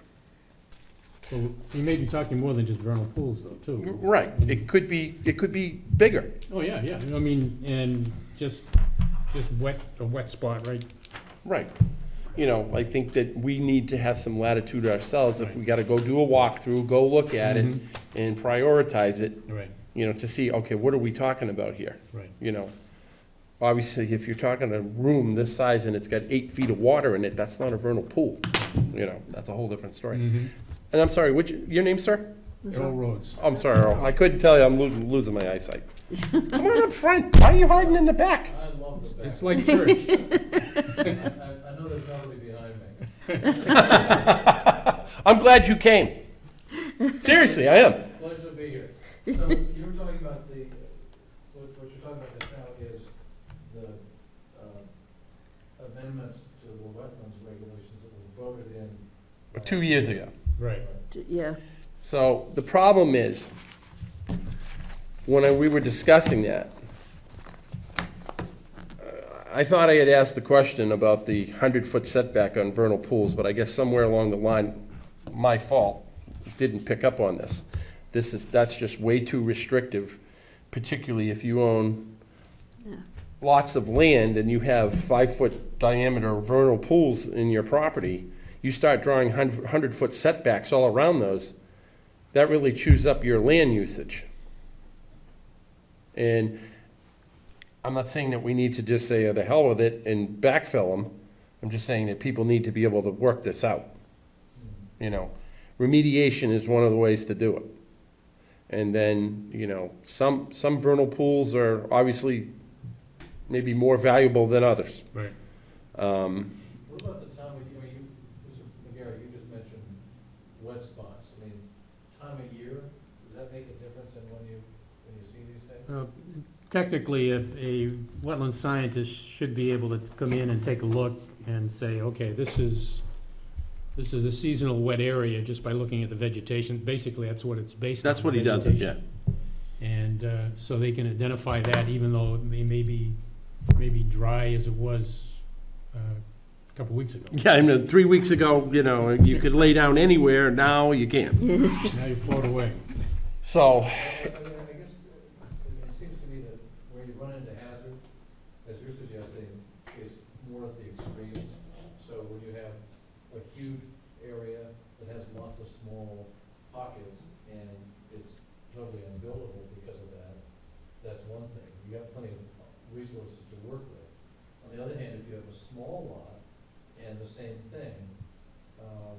D: Well, You may be talking more than just vernal pools though, too.
B: Right, it could be, it could be bigger.
D: Oh, yeah, yeah, I mean, and just, just wet, a wet spot, right?
B: Right. You know, I think that we need to have some latitude ourselves, if we gotta go do a walkthrough, go look at it,
D: Mhm.
B: and prioritize it,
D: Right,
B: you know, to see, okay, what are we talking about here?
D: right.
B: You know? Obviously, if you're talking a room this size and it's got eight feet of water in it, that's not a vernal pool, you know, that's a whole different story.
D: Mhm.
B: And I'm sorry, which, your name, sir?
D: Earl Roads.
B: Oh, I'm sorry, Earl, I couldn't tell you, I'm lo- losing my eyesight. Come on up front, why are you hiding in the back?
I: I love the back.
D: It's like church.
I: I, I know there's nobody behind me. [LAUGHS]
B: I'm glad you came. Seriously, I am.
I: Pleasure to be here. [LAUGHS] So you were talking about the, what, what you're talking about just now is the, uh, amendments to the wetlands regulations that were voted in. uh,
B: Two years ago.
D: Right.
C: Yeah,
B: So the problem is, when I- we were discussing that, I thought I had asked the question about the hundred-foot setback on vernal pools, but I guess somewhere along the line, my fault, didn't pick up on this. This is, that's just way too restrictive, particularly if you own lots of land and you have five-foot diameter vernal pools in your property. You start drawing hundred-foot setbacks all around those, that really chews up your land usage. And I'm not saying that we need to just say, "Oh, the hell with it, and backfill them. I'm just saying that people need to be able to work this out. You know, remediation is one of the ways to do it. And then, you know, some, some vernal pools are obviously maybe more valuable than others.
D: Right.
B: Um,
I: What about the time of, I mean, you, Mr. McGarry, you just mentioned wet spots. I mean, time of year, does that make a difference in when you, when you see these things?
D: Uh, Technically, if a wetland scientist should be able to come in and take a look and say, okay, this is, this is a seasonal wet area, just by looking at the vegetation. Basically, that's what it's based on.
B: That's what he does, it, yeah.
D: vegetation. And uh, so they can identify that, even though it may may be, maybe dry as it was uh, a couple weeks ago.
B: Yeah, I mean, three weeks ago, you know, you could lay down anywhere, now you can't. [LAUGHS]
D: Now you float away.
B: So,
I: I mean, I guess, I mean, it seems to me that where you run into hazard, as you're suggesting, is more at the extremes. So when you have a huge area that has lots of small pockets and it's totally unbuildable because of that, that's one thing. You have plenty of resources to work with. On the other hand, if you have a small lot and the same thing, um,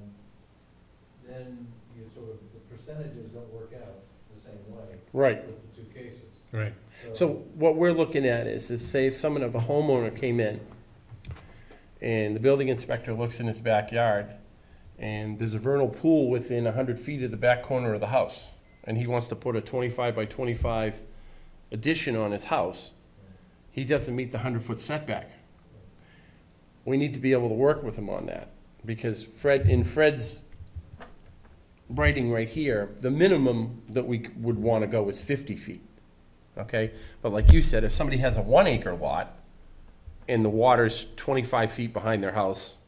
I: then you sort of, the percentages don't work out the same way
B: right.
I: with the two cases.
D: Right.
B: So what we're looking at is, is say if someone of a homeowner came in and the building inspector looks in his backyard and there's a vernal pool within a hundred feet of the back corner of the house and he wants to put a twenty-five by twenty-five addition on his house, he doesn't meet the hundred-foot setback. We need to be able to work with him on that because Fred, in Fred's writing right here, the minimum that we would want to go is fifty feet okay? But like you said, if somebody has a one acre lot and the water's twenty-five feet behind their house,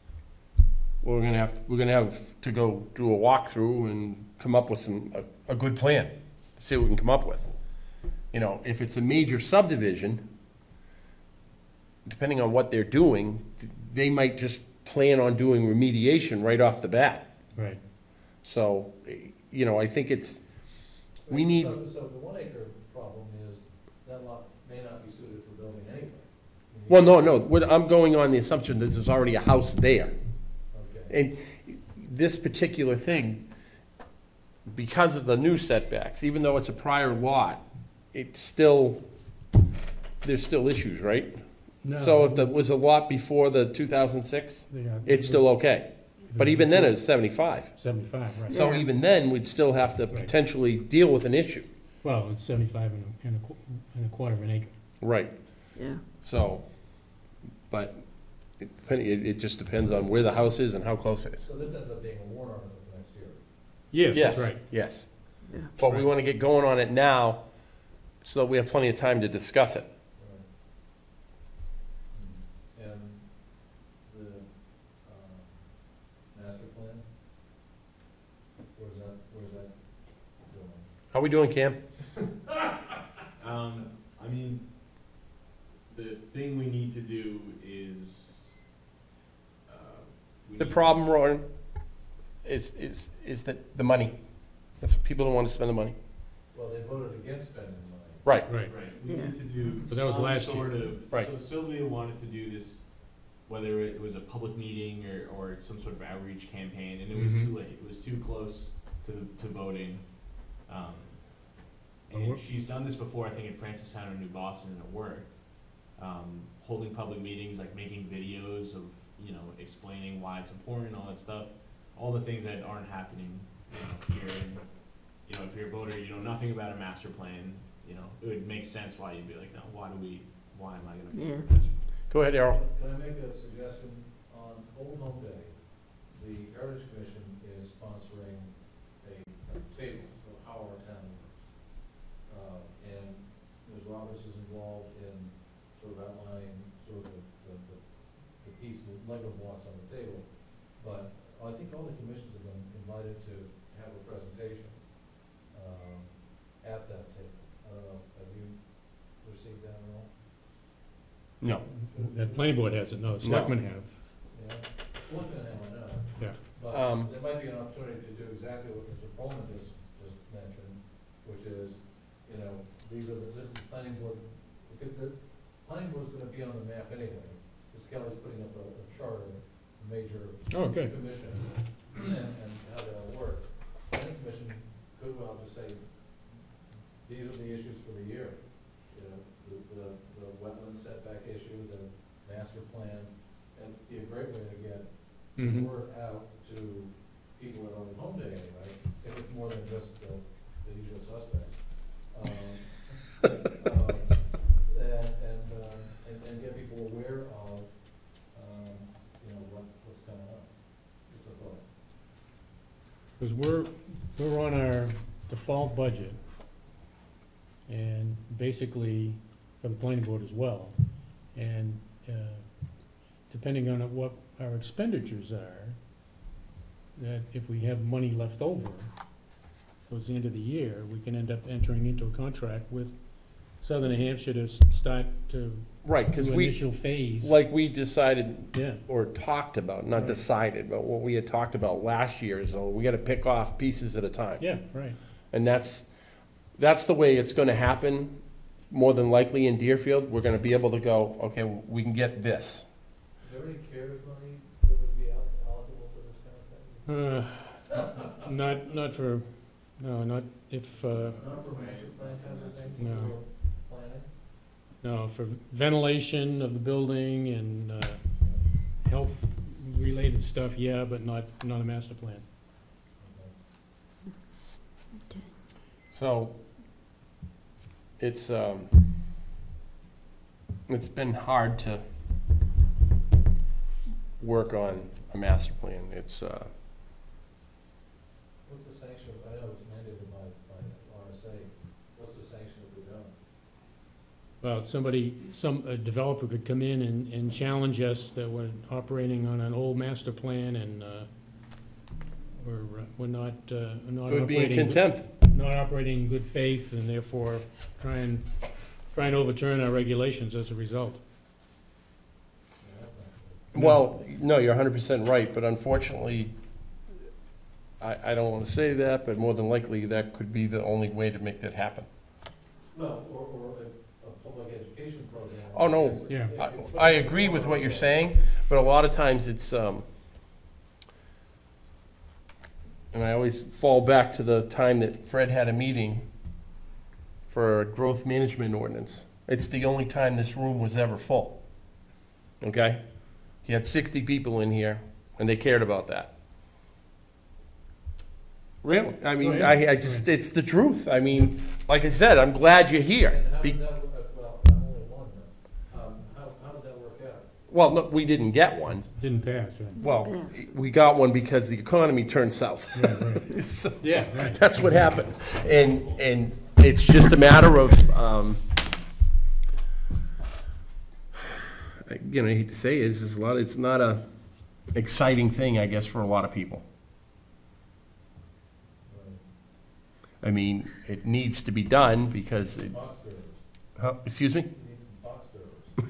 B: we're gonna have, we're gonna have to go do a walkthrough and come up with some, a, a good plan, see what we can come up with. You know, if it's a major subdivision, depending on what they're doing, they might just plan on doing remediation right off the bat.
D: Right.
B: So, you know, I think it's, we need,
I: So, so the one acre problem is that lot may not be suited for building anyway.
B: Well, no, no, what, I'm going on the assumption that there's already a house there.
I: Okay,
B: And this particular thing, because of the new setbacks, even though it's a prior lot, it's still, there's still issues, right? So if there was a lot before the two thousand six,
D: Yeah,
B: it's still okay. But even then, it's seventy-five.
D: Seventy-five, right.
B: So
C: Yeah.
B: even then, we'd still have to
D: Right.
B: potentially deal with an issue.
D: Well, it's seventy-five and a, and a qu- and a quarter of an acre.
B: Right.
C: yeah.
B: So, but it, it, it just depends on where the house is and how close it is.
I: so this ends up being a warrant article for next year.
D: Yes,
B: Yes,
D: that's right.
B: yes.
C: Yeah.
B: But we want to get going on it now, so that we have plenty of time to discuss it.
I: And the, uh, master plan? Or is that where's that going?
B: How we doing, Cam? [LAUGHS]
A: Um, I mean, the thing we need to do is, uh. we
B: The problem, Ron, is, is, is that the money. That's, people don't want to spend the money.
I: Well, they voted against spending money.
B: Right.
D: Right.
A: Right, we
C: Yeah.
A: need to do
D: But that was
A: some
D: last year.
A: sort of,
B: Right.
A: so Sylvia wanted to do this, whether it was a public meeting or, or some sort of outreach campaign, and it was
D: Mhm.
A: too late, it was too close to, to voting. Um,
D: But
A: and
D: we're-
A: she's done this before, I think in Francistown or New Boston, and it worked. Um, holding public meetings, like making videos of, you know, explaining why it's important, all that stuff, all the things that aren't happening, you know, here, and, you know, if you're a voter, you know nothing about a master plan, you know, it would make sense why you'd be like, no, why do we, why am I gonna? be
C: Yeah.
A: for a
B: Go ahead, Errol.
I: Can I make a suggestion? On Old Home Day, the Heritage Commission is sponsoring a, a table of how our town works. Uh, and Ms. Roberts is involved in sort of outlining sort of the, the, the, the piece, the leg of what's on the table. But I think all the commissions have been invited to have a presentation, um, at that table. I don't know, have you received that at all?
B: No.
D: The planning board hasn't, no, the selectmen have.
I: Yeah, selectmen have, I know.
D: Yeah.
I: But
B: Um,
I: there might be an opportunity to do exactly what Mr. Pullman just, just mentioned, which is, you know, these are, the this is the planning board, because the planning board's gonna be on the map anyway, because Kelly's putting up a, a chart of major
D: Oh, good.
I: commission and, and how that'll work. Planning commission could well just say, these are the issues for the year. You know, the, the, the wetland setback issue, the master plan, and be a great way to get
D: Mhm.
I: word out to people at Old Home Day anyway, if it's more than just the, the usual suspects. Um, um, And, and, um, and, and get people aware of, um, you know, what, what's coming up. It's a thought.
D: Because we're, we're on our default budget, and basically, for the planning board as well, and, uh, depending on what our expenditures are, that if we have money left over towards the end of the year, we can end up entering into a contract with Southern New Hampshire to s- start to
B: Right, because
D: do
B: we,
D: initial phase.
B: like we decided,
D: Yeah,
B: or talked about, not
D: Right.
B: decided, but what we had talked about last year is, oh, we gotta pick off pieces at a time.
D: yeah, right.
B: And that's, that's the way it's gonna happen, more than likely in Deerfield. We're gonna be able to go, okay, we can get this.
I: Is there any CARES money that would be al- allocable for this kind of thing?
D: Uh, Not, not for, no, not if, uh,
I: Not for master plan kinds of things,
D: No. No, for ventilation of the building and, uh, health-related stuff, yeah, but not, not a master plan.
B: So, it's, um, it's been hard to work on a master plan. It's, uh,
I: What's the sanction, I know it's mandated by, by RSA, what's the sanction if we don't?
D: Well, somebody, some, a developer could come in and, and challenge us that we're operating on an old master plan and, uh, we're, uh, we're not, uh, not
B: it would be in
D: operating,
B: contempt.
D: not operating in good faith and therefore try and, try and overturn our regulations as a result.
I: Yeah, that's not good.
B: Well, no, you're hundred percent right, but unfortunately, I, I don't wanna say that, but more than likely, that could be the only way to make that happen.
I: Well, or, or a, a public education program.
B: Oh, no,
D: yeah.
B: I, I agree with what you're saying, but a lot of times it's, um, and I always fall back to the time that Fred had a meeting for a growth management ordinance. It's the only time this room was ever full. Okay? He had sixty people in here, and they cared about that. Really? I
D: Oh,
B: mean,
D: yeah.
B: I, I just, it's the truth. I mean, like I said, I'm glad you're here.
I: And how
B: Be-
I: did that, work- Well,
B: no, we didn't get one.
D: Didn't pass, right?
B: Well, we got one because the economy turned south.
D: Right, right. [LAUGHS]
B: So,
D: Yeah, right.
B: That's what happened. And, and it's just a matter of, um, I- you know, I hate to say it, it's just a lot, it's not a exciting thing, I guess, for a lot of people. I mean, it needs to be done because it,
I: Pot
B: huh, excuse me?
I: you need some pot stirrers.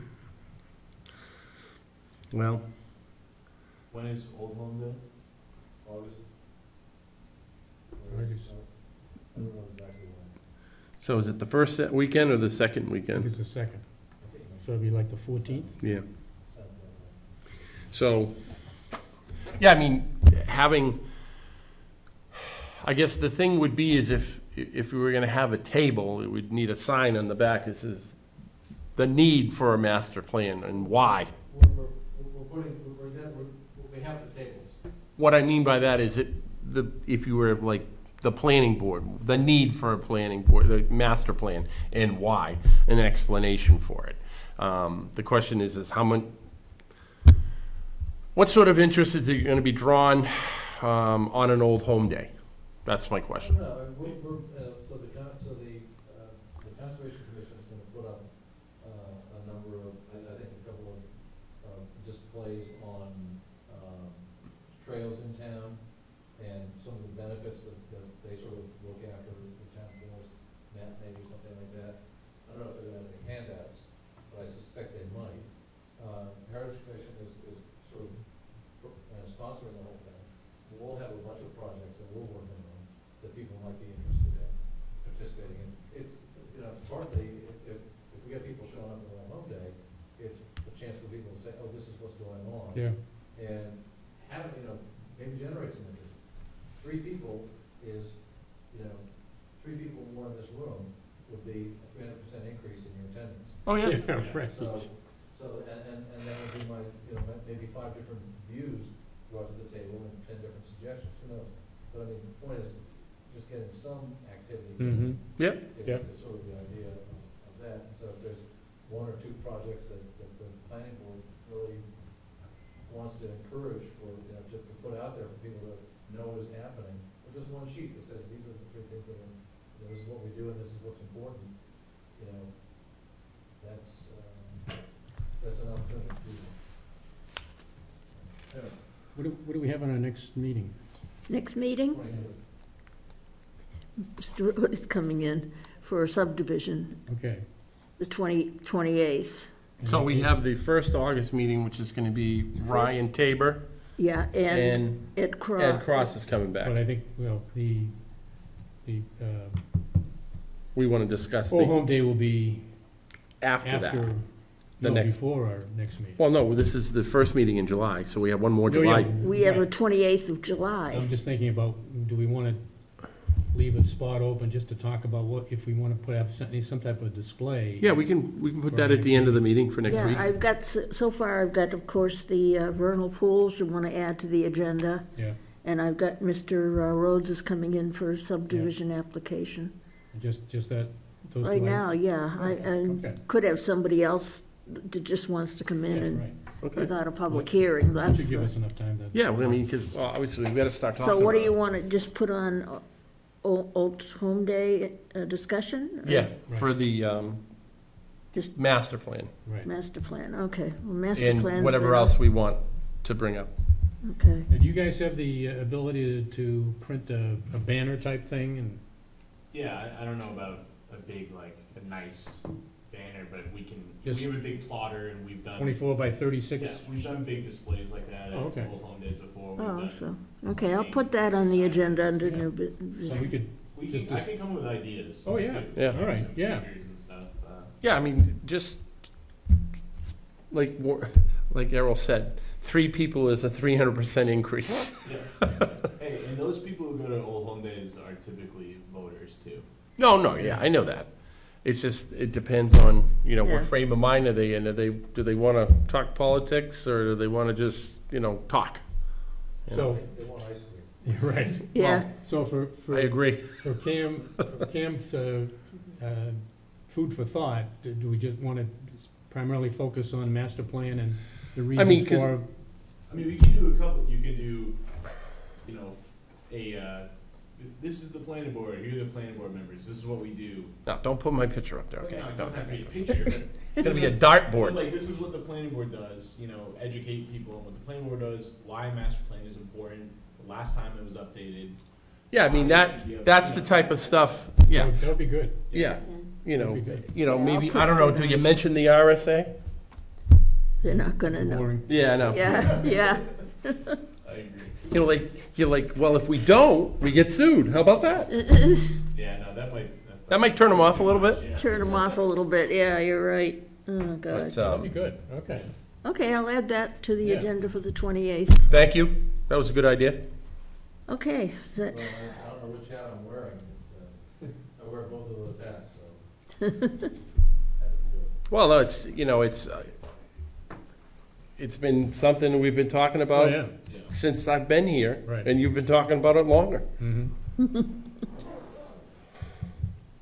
B: Well,
A: When is Old Home Day?
I: August.
D: August.
I: I don't know exactly when.
B: so is it the first set weekend or the second
D: I think
B: weekend?
D: it's the second,
I: I think it
D: so it'd be like the fourteenth?
B: Yeah.
I: might sound
B: So, yeah, I mean, having, I guess the thing would be is if, if we were gonna have a table, it would need a sign on the back that says the need for a master plan and why.
I: We're, we're, we're putting, we're, we're, we're- have the tables.
B: What I mean by that is it, the, if you were like the planning board, the need for a planning board, the master plan, and why, an explanation for it. Um, the question is, is how much, what sort of interest is it gonna be drawn, um, on an old home day? That's my question.
I: No, uh, we, we're, uh, so the, con- so the, uh, the Conservation Commission is gonna put up, uh, a number of, I, I think a couple of, uh, displays on, um, trails in town and some of the benefits that, that they sort of look after, the town forest, map maybe, something like that. I don't know if they're gonna have any handouts, but I suspect they might. Uh, Heritage Commission is, is sort of, uh, sponsoring the whole thing. We'll have a bunch of projects that we're working on that people might be interested in participating in. It's, you know, partly, if, if, if we get people showing up at the home day, it's a chance for people to say, oh, this is what's going on.
D: Yeah,
I: And have, it, you know, maybe generate some interest. Three people is, you know, three people more in this room would be a three hundred percent increase in your attendance.
B: Oh, [LAUGHS]
D: yeah, right.
I: So, so, and, and, and that would be my, you know, maybe five different views brought to the table and ten different suggestions, who knows? But I mean, the point is, just getting some activity.
D: Mm-hmm.
B: Yep.
I: Is,
D: Yep.
I: is sort of the idea of, of that, and so if there's one or two projects that, that the planning board really wants to encourage for, you know, to, to put out there for people to know is happening, or just one sheet that says, these are the three things that are, you know, this is what we do and this is what's important, you know, that's, um, that's an opportunity to do that.
D: What do, what do we have on our next meeting?
C: Next meeting,
I: point.
C: Mr. Road is coming in for a subdivision,
D: Okay.
C: the twenty, twenty-eighth.
B: So we have the first August meeting, which is gonna be Ryan Tabor,
C: Yeah, and
B: and
C: Ed Cross.
B: Ed Cross is coming
D: But
B: back.
D: I think, well, the, the, uh,
B: We wanna discuss
D: Old
B: the,
D: Home Day will be
B: after that.
D: after,
B: The
D: no,
B: next-
D: before our next meeting.
B: Well, no, this is the first meeting in July, so we have one more
D: yeah,
B: July.
C: We have a
D: right.
C: twenty-eighth of July.
D: I'm just thinking about, do we want to leave a spot open just to talk about what, if we want to put, have some, some type of display?
B: Yeah, we can, we can put that at the end of the meeting for next week.
C: Yeah, I've got, s- so far, I've got, of course, the uh, vernal pools I want to add to the agenda,
D: Yeah,
C: and I've got Mr. Rhodes is coming in for a subdivision application.
D: Just, just that, those two
C: Right
D: items?
C: now, yeah, I, I
D: Okay,
C: could have somebody else that just wants to come in
D: that's
C: and,
D: right.
B: Okay.
C: without a public hearing,
D: That
C: that's.
D: should give us enough time to.
B: Yeah, well, I mean, because, well, obviously, we gotta start talking
C: So what do
B: about
C: you
B: it.
C: want to just put on uh, Old, Old Home Day uh, discussion? or
B: Yeah, for the, um,
C: Just
B: master plan
D: Right.
C: master plan, okay, well, master
B: and whatever
C: been
B: else we want to bring up.
C: Okay,
D: And you guys have the uh, ability to, to print a, a banner type thing and,
A: Yeah, I, I don't know about a big, like, a nice banner, but we can, we
D: Just-
A: have a big plotter and we've done.
D: twenty-four by thirty-six?
A: Yeah, we've done big displays like that at
D: Oh, okay.
A: Old Home Days before. We've
C: oh,
A: done-
C: so, okay, I'll put that on the agenda under
D: Yeah.
C: new
D: So
C: business.
D: we could,
A: We
D: Just
A: can, I
D: dis-
A: can come up with ideas.
D: Oh, yeah.
A: too.
B: Yeah.
D: All right,
A: Some
D: yeah.
A: pictures and stuff, uh,
B: Yeah, I mean, just, like, War- like Errol said, three people is a three hundred percent increase.
A: yeah. [LAUGHS] Hey, and those people who go to Old Home Days are typically voters too.
B: No, no, yeah, I know that. It's just, it depends on, you know,
C: Yeah.
B: what frame of mind are they in? Are they, do they wanna talk politics, or do they wanna just, you know, talk? You know?
D: so,
I: They want ice cream.
D: you're [LAUGHS] right.
C: Yeah,
D: So for, for.
B: I agree.
D: For Cam, for Cam's, uh, uh, food for thought, do do we just want to primarily focus on master plan and the
B: mean,
D: reasons
B: 'cause-
D: for?
A: I mean, we can do a couple, you can do, you know, a, uh, this is the planning board, here are the planning board members, this is what we do.
B: No, don't put my picture up there, okay?
A: No, it doesn't have to be a picture, but [LAUGHS]
B: It's gonna be a
A: But,
B: dartboard.
A: Like, this is what the planning board does, you know, educate people on what the planning board does, why master plan is important, the last time it was updated,
B: Yeah, I mean, that, that's the type of stuff, yeah,
D: That would be good.
B: yeah, you know,
D: That'd be good.
B: you know,
C: Yeah,
B: maybe, I don't know,
C: that
B: do you mention the RSA?
C: They're not gonna know.
D: Boring.
B: Yeah, I know.
C: Yeah, yeah.
A: I agree.
B: You know, like, you're like, well, if we don't, we get sued, how about that?
A: Yeah, no, that might.
B: That might turn them off a little bit,
A: Yeah.
C: Turn them off a little bit, yeah, you're right. Oh,
B: but,
C: God.
D: That'd be
B: um,
D: good, okay.
C: Okay, I'll add that to the
D: Yeah.
C: agenda for the 28th.
B: thank you, that was a good idea.
C: Okay, is that,
I: Well, I I don't know which hat I'm wearing, but, uh, [LAUGHS] I wear both of those hats, so. Had to do it.
B: Well, no, it's, you know, it's, uh, it's been something we've been talking
D: Oh,
B: about
D: yeah.
B: since I've been here,
D: Right.
B: and you've been talking about it longer.
D: Mhm. [LAUGHS]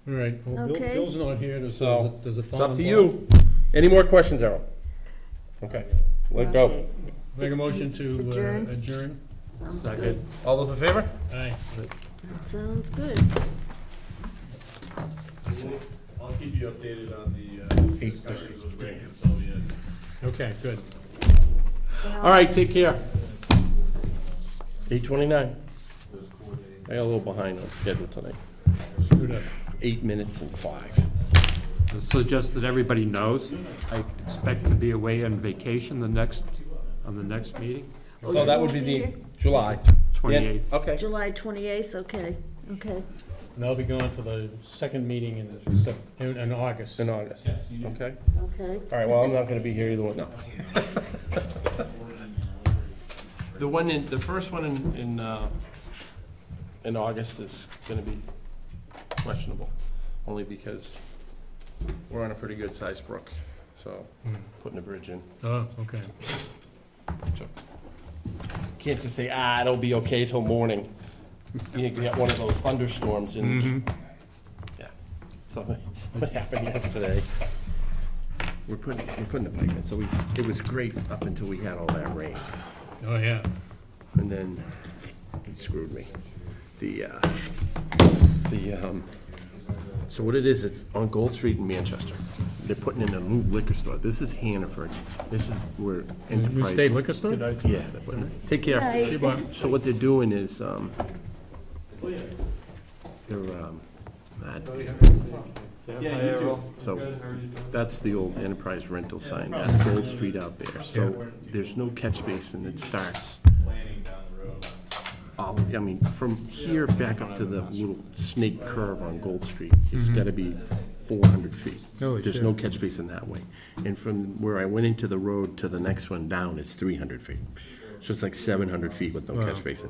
D: All right, well, Bill-
C: Okay.
D: Bill's not here, does,
B: So,
D: does it
B: It's
D: fall
B: up to
D: Bob?
B: you. Any more questions, Errol? Okay, let go.
C: okay,
D: Make a motion to uh,
C: Adjourn.
D: adjourn?
C: sounds
E: Second.
C: good.
B: All those in favor?
D: Aye.
C: That sounds good.
A: I'll keep you updated on the, uh,
B: Eight
A: discussions with Rick and Sylvia.
D: Okay, good.
B: All right, take care. Eight twenty-nine. I got a little behind on schedule tonight. Eight minutes and five.
E: So just that everybody knows, I expect to be away on vacation the next, on the next meeting,
B: So that would be
C: be
B: the
C: here?
B: July.
E: twenty-eighth.
B: Okay.
C: July 28th, okay, okay.
D: And I'll be going for the second meeting in, Sep- in, in August.
B: In August. Okay.
C: Okay,
B: All right, well, I'm not gonna be here either one, no. The one in, the first one in, in, uh, in August is gonna be questionable, only because we're on a pretty good sized brook, so
D: Hmm.
B: putting a bridge in.
D: Oh, okay.
B: so. Can't just say, ah, it'll be okay till morning. You get one of those thunderstorms and,
D: Mhm.
B: yeah. So what happened yesterday, we're putting, we're putting the pipe in, so we, it was great up until we had all that rain.
D: Oh, yeah.
B: And then it screwed me. The, uh, the, um, so what it is, it's on Gold Street in Manchester. They're putting in a new liquor store. This is Hannaford. This is where
D: New
B: Enterprise.
D: State Liquor Store?
B: Yeah. they're putting Take care.
C: Bye.
D: See you, Bob.
B: So what they're doing is, um, they're, um, ah,
A: Yeah, you too.
B: so that's the old Enterprise rental sign. That's Gold Street out there. So there's no catch basin that starts
A: Planning down the road.
B: all, I mean, from here back up to the little snake curve on Gold Street, it's gotta be four hundred feet.
D: Holy
B: There's no catch basin that way. And from where I went into the road to the next one down, it's three hundred feet. So it's like seven hundred feet with no catch basin.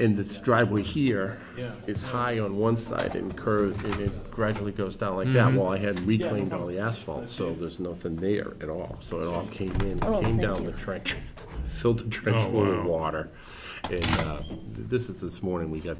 B: And this driveway here
A: Yeah.
B: is high on one side and curves, and it gradually goes down like that. while I had reclaimed all the asphalt, so there's nothing there at all. So it all came in,
C: Oh,
B: came
C: thank
B: down
C: you.
B: the trench, [LAUGHS] filled the trench
D: Oh,
B: full of water. And, uh, this is this morning, we got